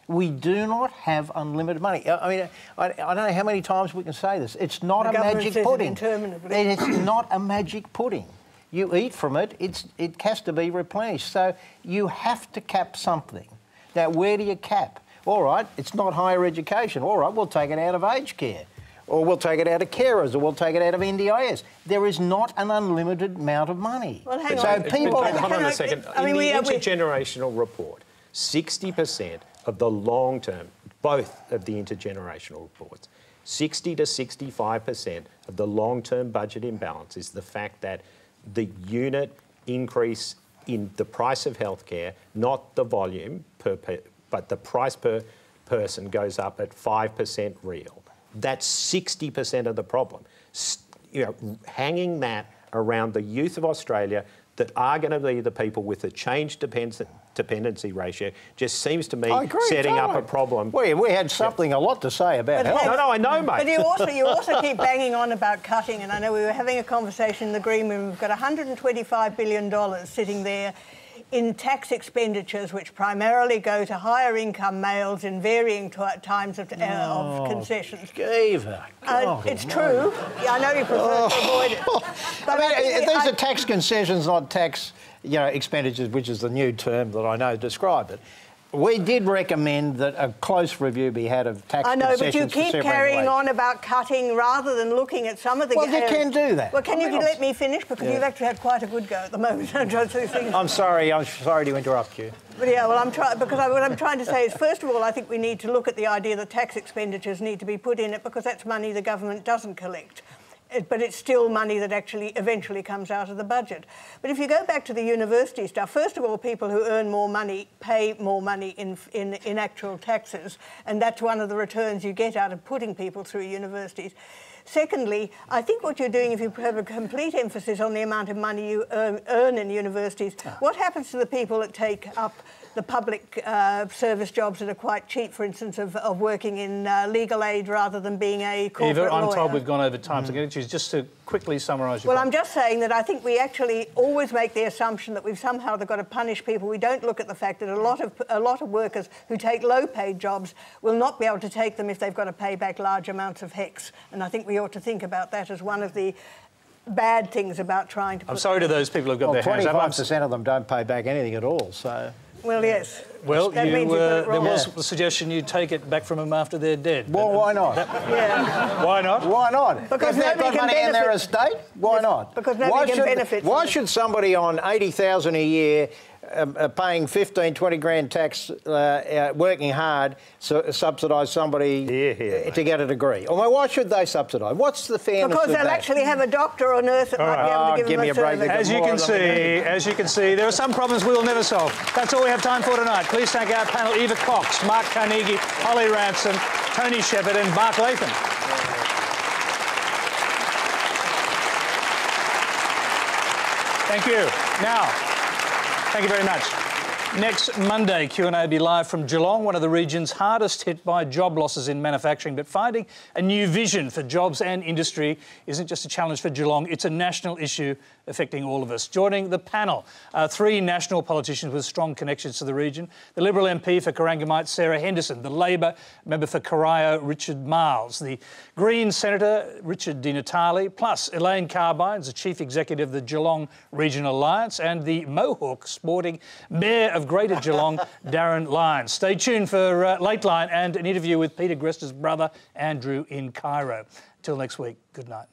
Speaker 3: We do not have unlimited money. I mean, I, I, don't know how many times we can say this. It's not the a magic pudding. It it's not a magic pudding you eat from it, it's, it has to be replenished. So you have to cap something. Now, where do you cap? All right, it's not higher education. All right, we'll take it out of aged care. Or we'll take it out of carers, or we'll take it out of NDIS. There is not an unlimited amount of money.
Speaker 7: Well, hang so on. people... Hold on a second. I mean, In the we, intergenerational report, 60% of the long term, both of the intergenerational reports, 60 to 65% of the long term budget imbalance is the fact that the unit increase in the price of healthcare, not the volume per, per but the price per person goes up at 5% real. That's 60% of the problem. You know, hanging that around the youth of Australia that are going to be the people with the change dependency ratio just seems to me setting up a problem.
Speaker 3: We, we had something yeah. a lot to say about health.
Speaker 7: No, no, I know, mate.
Speaker 6: But you also, you also keep banging on about cutting, and I know we were having a conversation in the green room. We've got $125 billion sitting there in tax expenditures, which primarily go to higher income males in varying times of, uh, oh, of concessions.
Speaker 3: Eva,
Speaker 6: uh, it's true. Yeah, I know you prefer oh. to avoid
Speaker 3: it. But I mean, these I, are tax concessions, not tax you know, expenditures, which is the new term that I know describe it. We did recommend that a close review be had of tax I know,
Speaker 6: but you keep carrying on about cutting rather than looking at some of the...
Speaker 3: Well, you can do that.
Speaker 6: Well, can I you let me finish? Because yeah. you've actually had quite a good go at the moment.
Speaker 3: I'm sorry, I'm sorry to interrupt you.
Speaker 6: But yeah, well, I'm trying because I, what I'm trying to say is, first of all, I think we need to look at the idea that tax expenditures need to be put in it because that's money the government doesn't collect but it's still money that actually eventually comes out of the budget. But if you go back to the university stuff, first of all, people who earn more money pay more money in, in, in actual taxes, and that's one of the returns you get out of putting people through universities. Secondly, I think what you're doing, if you have a complete emphasis on the amount of money you earn, earn in universities, ah. what happens to the people that take up the public uh, service jobs that are quite cheap, for instance, of, of working in uh, legal aid rather than being a corporate
Speaker 1: Eva, I'm
Speaker 6: lawyer.
Speaker 1: told we've gone over time, mm. so I'm going to choose just to quickly summarise
Speaker 6: Well,
Speaker 1: point.
Speaker 6: I'm just saying that I think we actually always make the assumption that we've somehow got to punish people. We don't look at the fact that a lot of a lot of workers who take low-paid jobs will not be able to take them if they've got to pay back large amounts of HECS. And I think we ought to think about that as one of the bad things about trying to.
Speaker 1: I'm sorry to those people who've got
Speaker 3: well,
Speaker 1: their hands up.
Speaker 3: 25% of them don't pay back anything at all. So.
Speaker 6: Well, yes.
Speaker 1: Well, you, uh, there was yeah. the suggestion you take it back from them after they're dead.
Speaker 3: Well, why not?
Speaker 6: That, yeah.
Speaker 1: Why not?
Speaker 3: Why not? Because if they've got money benefit. in their estate, why yes, not?
Speaker 6: Because nobody why can
Speaker 3: should,
Speaker 6: benefit.
Speaker 3: Why should somebody on 80,000 a year uh, paying 15, 20 grand tax, uh, uh, working hard, so, subsidise somebody uh, to get a degree? Or why should they subsidise? What's the fairness
Speaker 6: Because they'll
Speaker 3: that?
Speaker 6: actually have a doctor or nurse that all might right. be able to oh, give,
Speaker 3: give
Speaker 6: them
Speaker 3: a, a break.
Speaker 1: As you can see, as you can see, there are some problems we will never solve. That's all we have time for tonight. Please thank our panel: Eva Cox, Mark Carnegie, Holly Ransom, Tony Shepherd, and Mark Latham. Thank you. Now, thank you very much. Next Monday, Q&A will be live from Geelong, one of the regions hardest hit by job losses in manufacturing. But finding a new vision for jobs and industry isn't just a challenge for Geelong, it's a national issue affecting all of us. Joining the panel, three national politicians with strong connections to the region. The Liberal MP for Corangamite, Sarah Henderson. The Labor member for Corio, Richard Marles. The Green Senator, Richard Di Natale. Plus, Elaine Carbines, the Chief Executive of the Geelong Regional Alliance. And the Mohawk sporting Mayor of Greater Geelong, Darren Lyons. Stay tuned for uh, Lateline and an interview with Peter Greste's brother, Andrew, in Cairo. Till next week, good night.